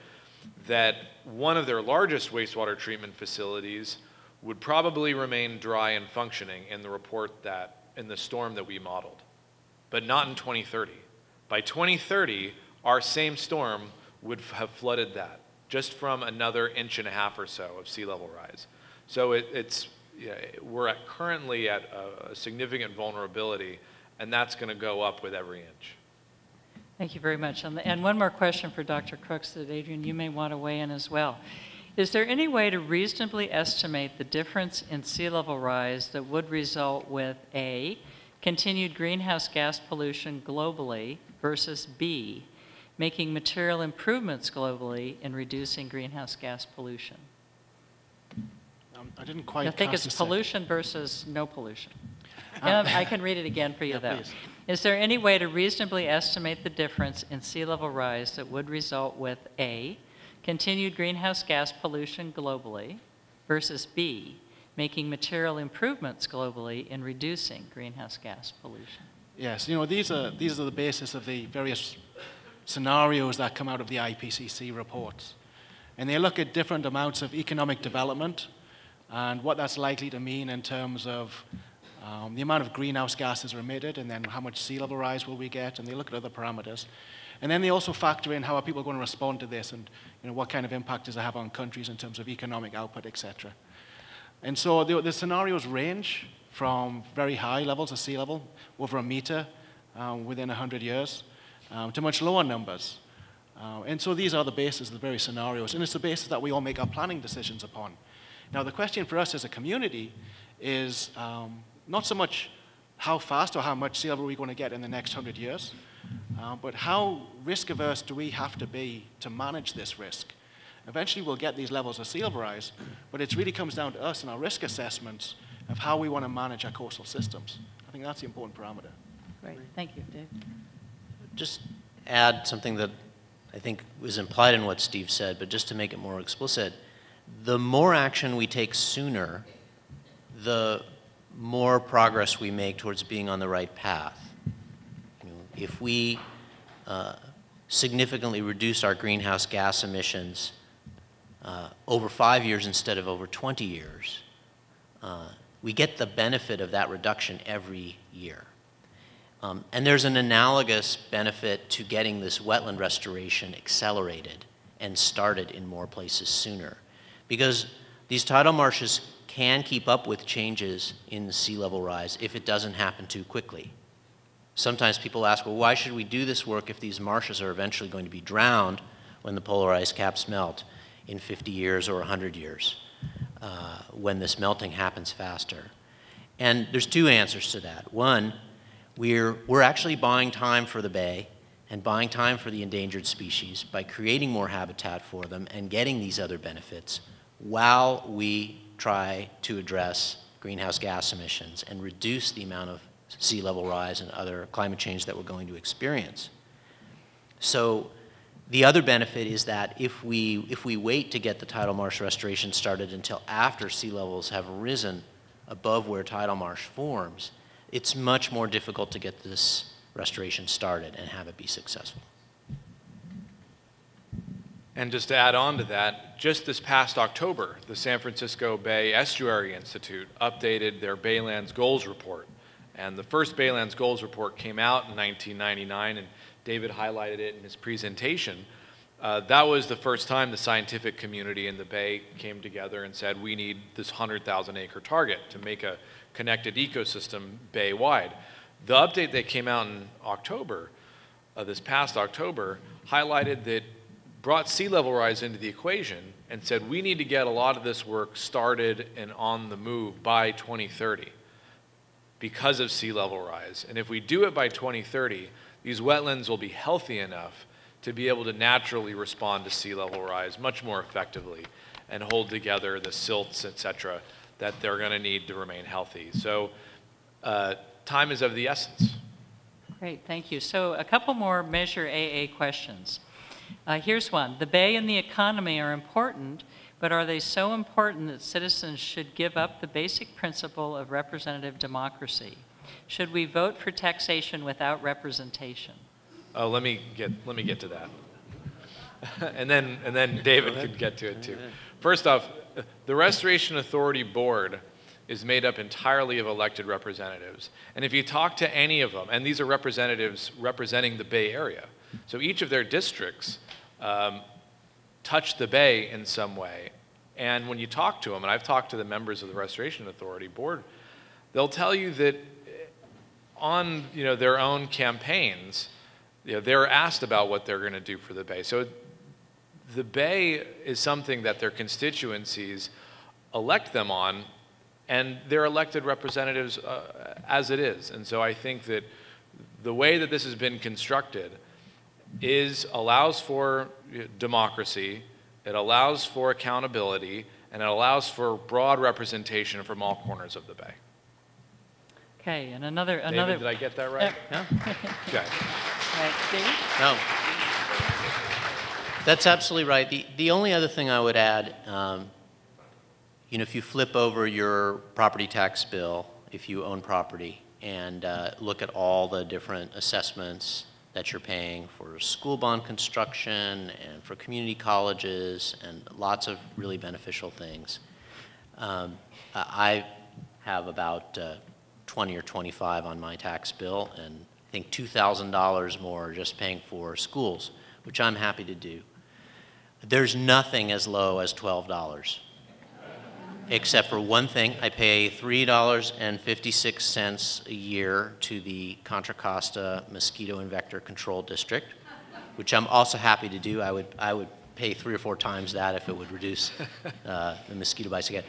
that one of their largest wastewater treatment facilities would probably remain dry and functioning in the report that in the storm that we modeled, but not in 2030. By 2030, our same storm would have flooded that just from another inch and a half or so of sea level rise. So it, it's we're at currently at a, a significant vulnerability, and that's going to go up with every inch. Thank you very much. And one more question for Dr. Crooks that Adrian, you may want to weigh in as well. Is there any way to reasonably estimate the difference in sea level rise that would result with A, continued greenhouse gas pollution globally versus B, making material improvements globally in reducing greenhouse gas pollution? Um, I didn't quite I think it's pollution versus no pollution. And <laughs> I can read it again for you, Yeah, though. please. Is there any way to reasonably estimate the difference in sea level rise that would result with A, continued greenhouse gas pollution globally, versus B, making material improvements globally in reducing greenhouse gas pollution? Yes, you know, these are, these are the basis of the various scenarios that come out of the IPCC reports. And they look at different amounts of economic development and what that's likely to mean in terms of um, the amount of greenhouse gases are emitted and then how much sea level rise will we get, and they look at other parameters. And then they also factor in how are people going to respond to this and you know, what kind of impact does it have on countries in terms of economic output, et cetera. And so the, the scenarios range from very high levels of sea level, over a meter um, within 100 years, um, to much lower numbers. Uh, and so these are the bases of the various scenarios, and it's the basis that we all make our planning decisions upon. Now, the question for us as a community is um, not so much how fast or how much silver level are we going to get in the next 100 years, uh, but how risk averse do we have to be to manage this risk? Eventually, we'll get these levels of sea level rise, but it really comes down to us and our risk assessments of how we want to manage our coastal systems. I think that's the important parameter. Great, thank you, Dave. Just add something that I think was implied in what Steve said, but just to make it more explicit, the more action we take sooner, the more progress we make towards being on the right path. You know, if we uh, significantly reduce our greenhouse gas emissions uh, over five years instead of over 20 years, uh, we get the benefit of that reduction every year. Um, and there's an analogous benefit to getting this wetland restoration accelerated and started in more places sooner. Because these tidal marshes can keep up with changes in the sea level rise if it doesn't happen too quickly. Sometimes people ask, well, why should we do this work if these marshes are eventually going to be drowned when the polar ice caps melt in 50 years or 100 years, uh, when this melting happens faster? And there's two answers to that. One, we're, we're actually buying time for the bay and buying time for the endangered species by creating more habitat for them and getting these other benefits while we try to address greenhouse gas emissions and reduce the amount of sea level rise and other climate change that we're going to experience. So the other benefit is that if we, if we wait to get the tidal marsh restoration started until after sea levels have risen above where tidal marsh forms, it's much more difficult to get this restoration started and have it be successful. And just to add on to that, just this past October, the San Francisco Bay Estuary Institute updated their Baylands Goals Report. And the first Baylands Goals Report came out in 1999, and David highlighted it in his presentation. Uh, that was the first time the scientific community in the Bay came together and said, we need this 100,000 acre target to make a connected ecosystem bay-wide. The update that came out in October, uh, this past October, highlighted that brought sea level rise into the equation and said we need to get a lot of this work started and on the move by 2030 because of sea level rise. And if we do it by 2030, these wetlands will be healthy enough to be able to naturally respond to sea level rise much more effectively and hold together the silts, et cetera, that they're going to need to remain healthy. So uh, time is of the essence. Great, thank you. So a couple more Measure AA questions. Uh, here's one. The Bay and the economy are important, but are they so important that citizens should give up the basic principle of representative democracy? Should we vote for taxation without representation? Oh, let me get let me get to that, <laughs> and then and then David could get to it too. First off, the Restoration Authority Board is made up entirely of elected representatives, and if you talk to any of them, and these are representatives representing the Bay Area, so each of their districts um, touch the Bay in some way. And when you talk to them, and I've talked to the members of the Restoration Authority board, they'll tell you that on you know, their own campaigns, you know, they're asked about what they're going to do for the Bay. So the Bay is something that their constituencies elect them on, and they're elected representatives uh, as it is. And so I think that the way that this has been constructed is allows for democracy, it allows for accountability, and it allows for broad representation from all corners of the Bay. Okay, and another David, another. did I get that right? Yeah? <laughs> Okay. Right, David? No. That's absolutely right. The, the only other thing I would add, um, you know, if you flip over your property tax bill, if you own property, and uh, look at all the different assessments that you're paying for school bond construction and for community colleges and lots of really beneficial things. Um, I have about uh, 20 or 25 on my tax bill and I think $2,000 more just paying for schools, which I'm happy to do. There's nothing as low as $12 except for one thing. I pay $3.56 a year to the Contra Costa Mosquito and Vector Control District, which I'm also happy to do. I would, I would pay three or four times that if it would reduce uh, the mosquito bites again.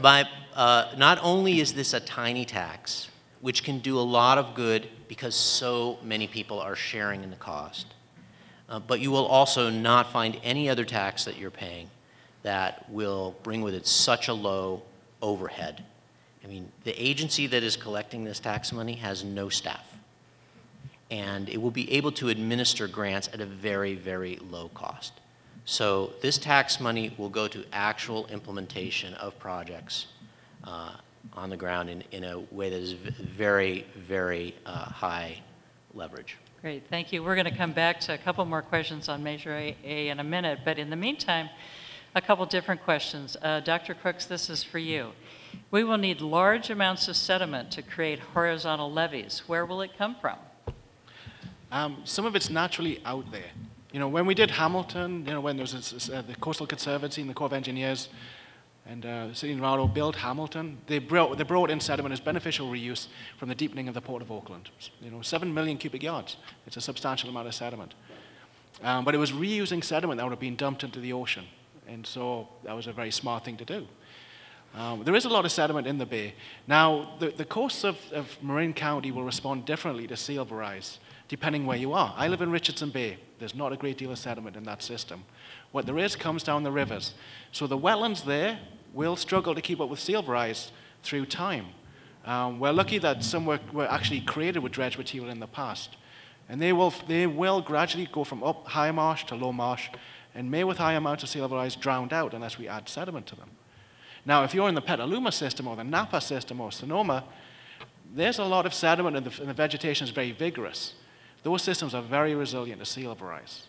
But uh, not only is this a tiny tax, which can do a lot of good because so many people are sharing in the cost, uh, but you will also not find any other tax that you're paying that will bring with it such a low overhead. I mean, the agency that is collecting this tax money has no staff. And it will be able to administer grants at a very, very low cost. So this tax money will go to actual implementation of projects uh, on the ground in, in a way that is very, very uh, high leverage. Great, thank you. We're going to come back to a couple more questions on Measure A- A in a minute, but in the meantime, a couple different questions. Uh, Dr. Crooks, this is for you. We will need large amounts of sediment to create horizontal levees. Where will it come from? Um, some of it's naturally out there. You know, when we did Hamilton, you know, when there was uh, the Coastal Conservancy and the Corps of Engineers and uh, City of Novato built Hamilton, they brought, they brought in sediment as beneficial reuse from the deepening of the Port of Oakland. You know, 7 million cubic yards. It's a substantial amount of sediment. Um, but it was reusing sediment that would have been dumped into the ocean. And so that was a very smart thing to do. Um, there is a lot of sediment in the bay. Now, the, the coasts of, of Marin County will respond differently to sea level rise, depending where you are. I live in Richardson Bay. There's not a great deal of sediment in that system. What there is comes down the rivers. So the wetlands there will struggle to keep up with sea level rise through time. Um, we're lucky that some were, were actually created with dredge material in the past. And they will, they will gradually go from up high marsh to low marsh, and may with high amounts of sea level rise drowned out unless we add sediment to them. Now, if you're in the Petaluma system or the Napa system or Sonoma, there's a lot of sediment and the, and the vegetation is very vigorous. Those systems are very resilient to sea level rise.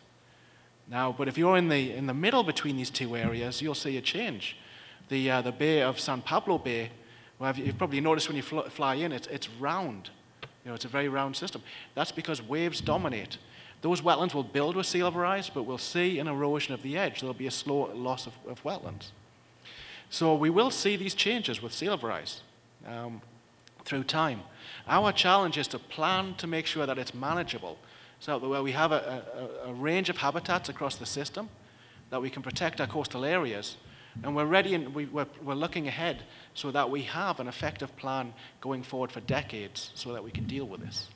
Now, but if you're in the, in the middle between these two areas, you'll see a change. The, uh, the bay of San Pablo Bay, well, you've probably noticed when you fl- fly in, it's, it's round. You know, it's a very round system. That's because waves dominate. Those wetlands will build with sea level rise, but we'll see an erosion of the edge. There'll be a slow loss of, of wetlands. So we will see these changes with sea level rise um, through time. Our challenge is to plan to make sure that it's manageable, so that we have a, a, a range of habitats across the system, that we can protect our coastal areas, and we're ready and we, we're looking ahead so that we have an effective plan going forward for decades so that we can deal with this.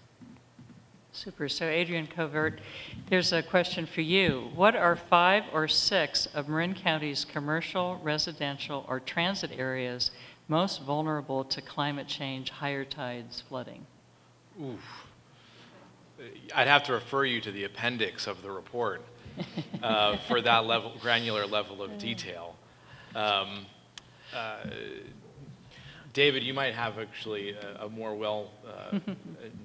Super. So Adrian Covert, there's a question for you. What are five or six of Marin County's commercial, residential, or transit areas most vulnerable to climate change, higher tides, flooding? Oof. I'd have to refer you to the appendix of the report <laughs> uh, for that level, granular level of detail. Um, uh, David, you might have actually a, a more well <laughs> uh,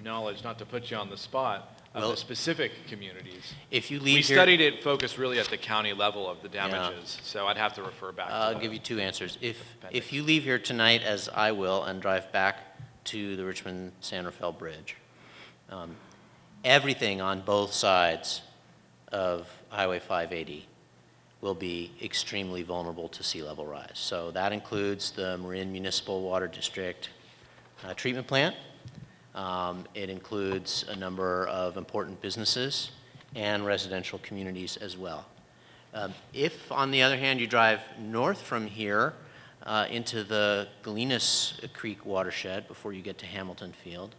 knowledge, not to put you on the spot, of Well- the specific communities. If you We leave here, We studied it focused really at the county level of the damages, so I'd have to refer back I'll that. give you two answers. If, if you leave here tonight, as I will, and drive back to the Richmond-San Rafael Bridge, um, everything on both sides of Highway 580 will be extremely vulnerable to sea level rise. So that includes the Marin Municipal Water District uh, treatment plant. Um, It includes a number of important businesses and residential communities as well. Um, If, on the other hand, you drive north from here uh, into the Gallinas Creek watershed before you get to Hamilton Field,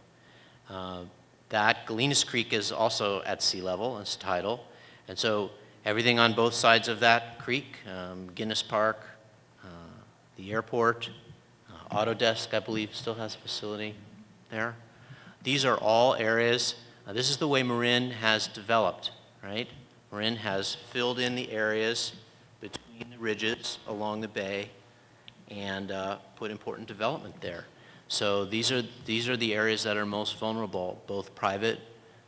uh, that Gallinas Creek is also at sea level, it's tidal. And so everything on both sides of that creek, um, McInnis Park, uh, the airport, uh, Autodesk, I believe, still has a facility there. These are all areas, uh, this is the way Marin has developed, right? Marin has filled in the areas between the ridges along the bay and uh, put important development there. So these are, these are the areas that are most vulnerable, both private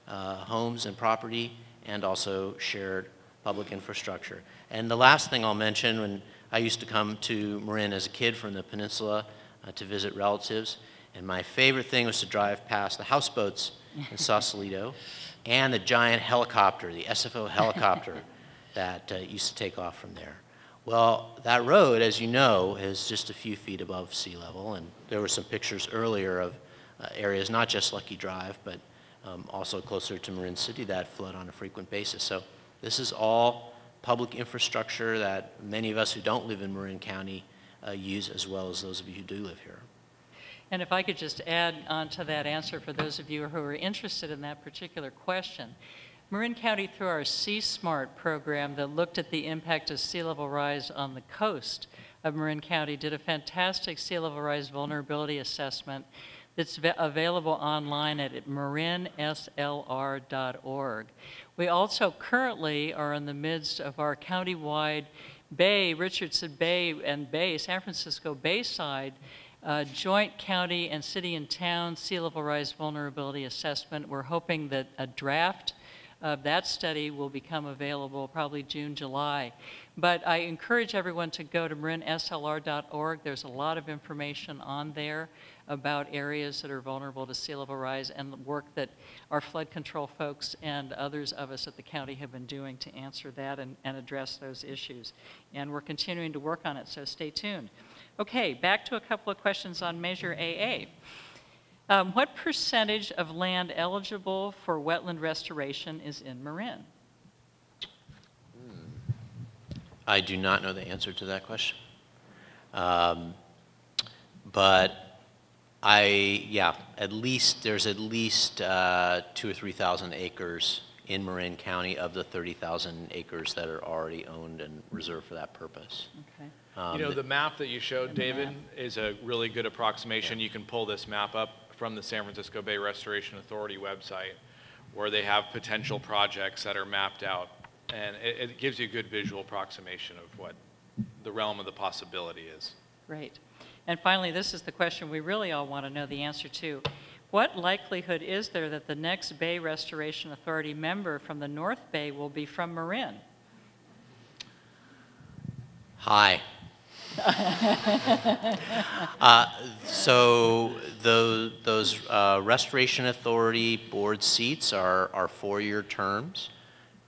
uh, homes and property and also shared public infrastructure. And the last thing I'll mention, when I used to come to Marin as a kid from the peninsula uh, to visit relatives, and my favorite thing was to drive past the houseboats in <laughs> Sausalito and the giant helicopter, the SFO helicopter <laughs> that uh, used to take off from there. Well, that road, as you know, is just a few feet above sea level, and there were some pictures earlier of uh, areas, not just Lucky Drive, but um, also closer to Marin City that flood on a frequent basis. So this is all public infrastructure that many of us who don't live in Marin County uh, use, as well as those of you who do live here. And if I could just add on to that answer for those of you who are interested in that particular question. Marin County, through our C-SMART program that looked at the impact of sea level rise on the coast of Marin County, did a fantastic sea level rise vulnerability assessment that's available online at marinslr.org. We also currently are in the midst of our countywide Bay, Richardson Bay and Bay, San Francisco Bayside uh, joint county and city and town sea level rise vulnerability assessment. We're hoping that a draft of that study will become available probably June, July. But I encourage everyone to go to marinslr.org. There's a lot of information on there about areas that are vulnerable to sea level rise and the work that our flood control folks and others of us at the county have been doing to answer that and, and address those issues. And we're continuing to work on it, so stay tuned. Okay, back to a couple of questions on Measure AA. Um, what percentage of land eligible for wetland restoration is in Marin? I do not know the answer to that question. Um, But I, yeah, at least, there's at least uh, two or 3,000 acres in Marin County of the 30,000 acres that are already owned and reserved for that purpose. Okay. Um, You know, the map that you showed, David, map. is a really good approximation. You can pull this map up from the San Francisco Bay Restoration Authority website, where they have potential projects that are mapped out. And it, it gives you a good visual approximation of what the realm of the possibility is. Great. And finally, this is the question we really all want to know the answer to. What likelihood is there that the next Bay Restoration Authority member from the North Bay will be from Marin? Hi. <laughs> Uh, So tho- those uh, Restoration Authority board seats are are four-year terms.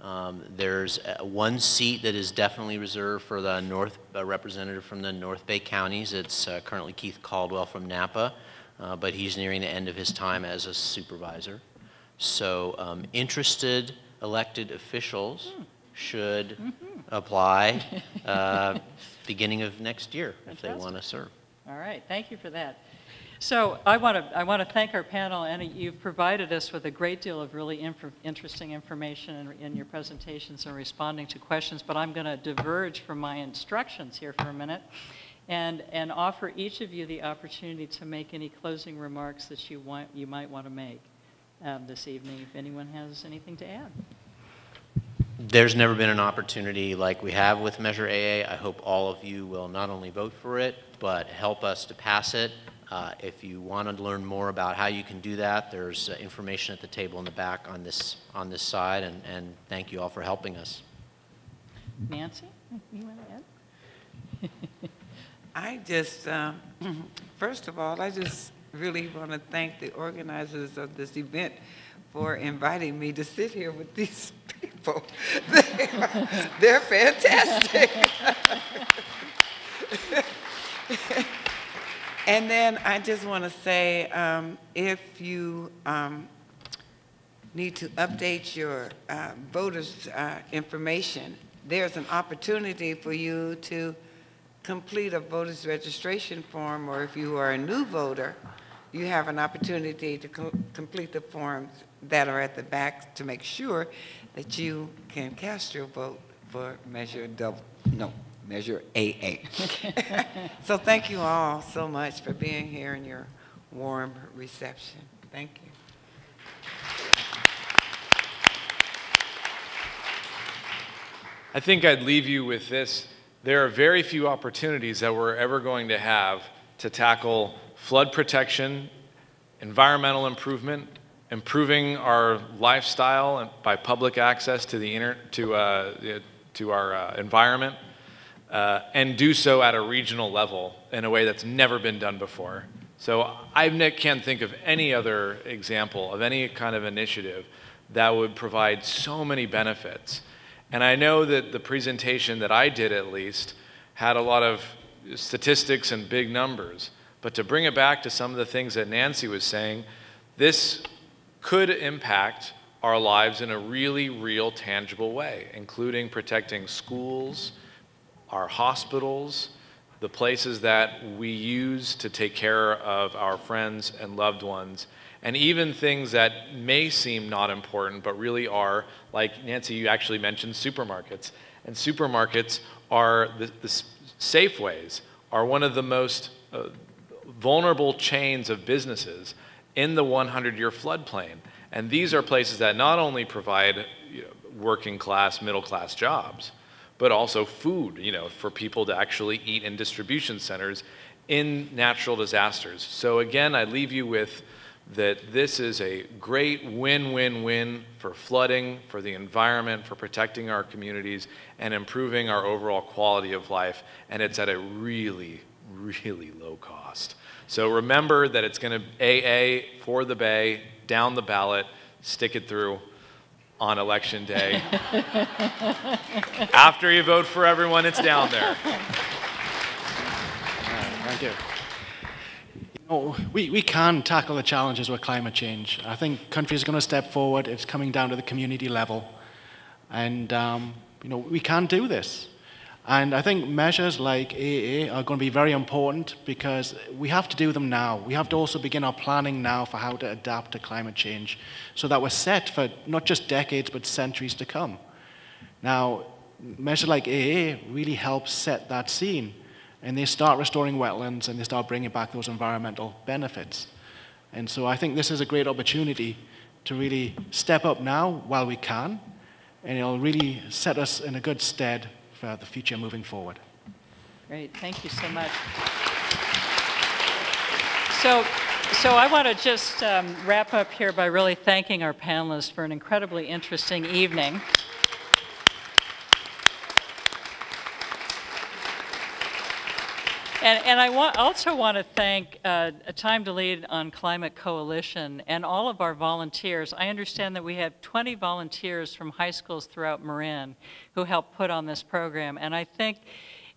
Um, There's uh, one seat that is definitely reserved for the North, a representative from the North Bay counties. It's uh, currently Keith Caldwell from Napa, uh, but he's nearing the end of his time as a supervisor. So um, interested elected officials should apply <laughs> uh, beginning of next year if they want to serve. All right, thank you for that. So I want to, I want to thank our panel, and you've provided us with a great deal of really infor- interesting information in, in your presentations and responding to questions, but I'm going to diverge from my instructions here for a minute and, and offer each of you the opportunity to make any closing remarks that you want, you might want to make um, this evening, if anyone has anything to add. There's never been an opportunity like we have with Measure AA. I hope all of you will not only vote for it, but help us to pass it. Uh, If you want to learn more about how you can do that, there's uh, information at the table in the back on this, on this side, and, and thank you all for helping us. Nancy, you want to add? <laughs> I just, um, <clears throat> first of all, I just really want to thank the organizers of this event for inviting me to sit here with these <laughs> people. <laughs> They are- They're fantastic. And then I just want to say, um, if you um, need to update your uh, voters' uh, information, there's an opportunity for you to complete a voter's registration form, or if you are a new voter, you have an opportunity to co- complete the forms that are at the back to make sure that you can cast your vote for Measure Double, no, Measure AA. <laughs> So thank you all so much for being here and your warm reception. Thank you. I think I'd leave you with this. There are very few opportunities that we're ever going to have to tackle flood protection, environmental improvement, improving our lifestyle and by public access to the inter, to, uh, to our uh, environment, uh, and do so at a regional level in a way that's never been done before. So I can't think of any other example of any kind of initiative that would provide so many benefits. And I know that the presentation that I did, at least, had a lot of statistics and big numbers. But to bring it back to some of the things that Nancy was saying, this could impact our lives in a really real, tangible way, including protecting schools, our hospitals, the places that we use to take care of our friends and loved ones, and even things that may seem not important but really are, like Nancy, you actually mentioned supermarkets. And supermarkets are the, the Safeways are one of the most uh, vulnerable chains of businesses in the 100 year floodplain. And these are places that not only provide you know, working class, middle class jobs, but also food, you know, for people to actually eat in distribution centers in natural disasters. So again, I leave you with that this is a great win-win-win for flooding, for the environment, for protecting our communities, and improving our overall quality of life. And it's at a really, really low cost. So remember that it's going to AA for the Bay, down the ballot, stick it through on election day. <laughs> After you vote for everyone, it's down there. <laughs> Thank you. You know, we, we can tackle the challenges with climate change. I think countries are going to step forward. It's coming down to the community level. And, um, you know, we can do this. And I think measures like AA are going to be very important because we have to do them now. We have to also begin our planning now for how to adapt to climate change so that we're set for not just decades but centuries to come. Now, measures like AA really help set that scene and they start restoring wetlands and they start bringing back those environmental benefits. And so I think this is a great opportunity to really step up now while we can, and it'll really set us in a good stead for the future moving forward. Great, thank you so much. So, so I want to just um, wrap up here by really thanking our panelists for an incredibly interesting evening. And, and I also want to thank uh, A Time to Lead on Climate Coalition and all of our volunteers. I understand that we have 20 volunteers from high schools throughout Marin who helped put on this program. And I think,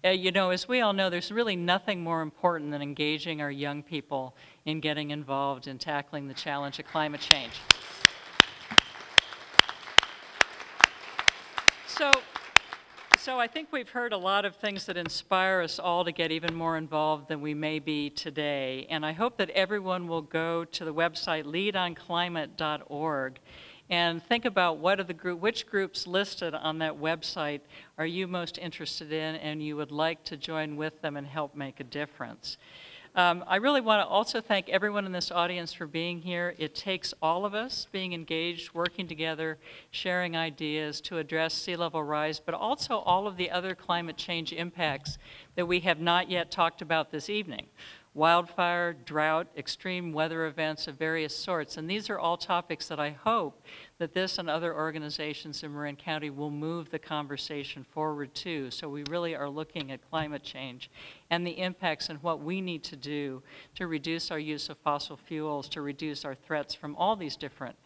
uh, you know, as we all know, there's really nothing more important than engaging our young people in getting involved in tackling the challenge of climate change. So, so I think we've heard a lot of things that inspire us all to get even more involved than we may be today. And I hope that everyone will go to the website leadonclimate.org and think about what are the group, which groups listed on that website are you most interested in and you would like to join with them and help make a difference. Um, I really want to also thank everyone in this audience for being here. It takes all of us being engaged, working together, sharing ideas to address sea level rise, but also all of the other climate change impacts that we have not yet talked about this evening wildfire, drought, extreme weather events of various sorts. And these are all topics that I hope that this and other organizations in Marin County will move the conversation forward too. So we really are looking at climate change and the impacts and what we need to do to reduce our use of fossil fuels, to reduce our threats from all these different,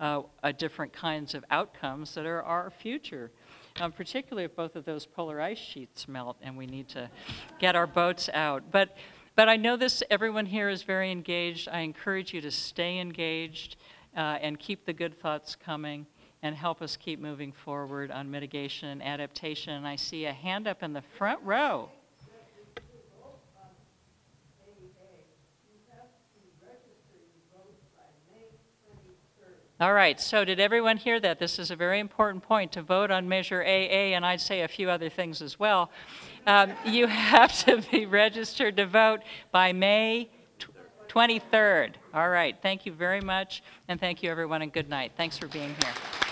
uh, uh, different kinds of outcomes that are our future. Um, particularly if both of those polar ice sheets melt and we need to get our boats out. But but I know this, everyone here is very engaged. I encourage you to stay engaged uh, and keep the good thoughts coming and help us keep moving forward on mitigation and adaptation. And I see a hand up in the front row. All right, so did everyone hear that? This is a very important point to vote on Measure AA, and I'd say a few other things as well. Um, you <laughs> have to be registered to vote by May 23rd. All right, thank you very much, and thank you everyone, and good night. Thanks for being here.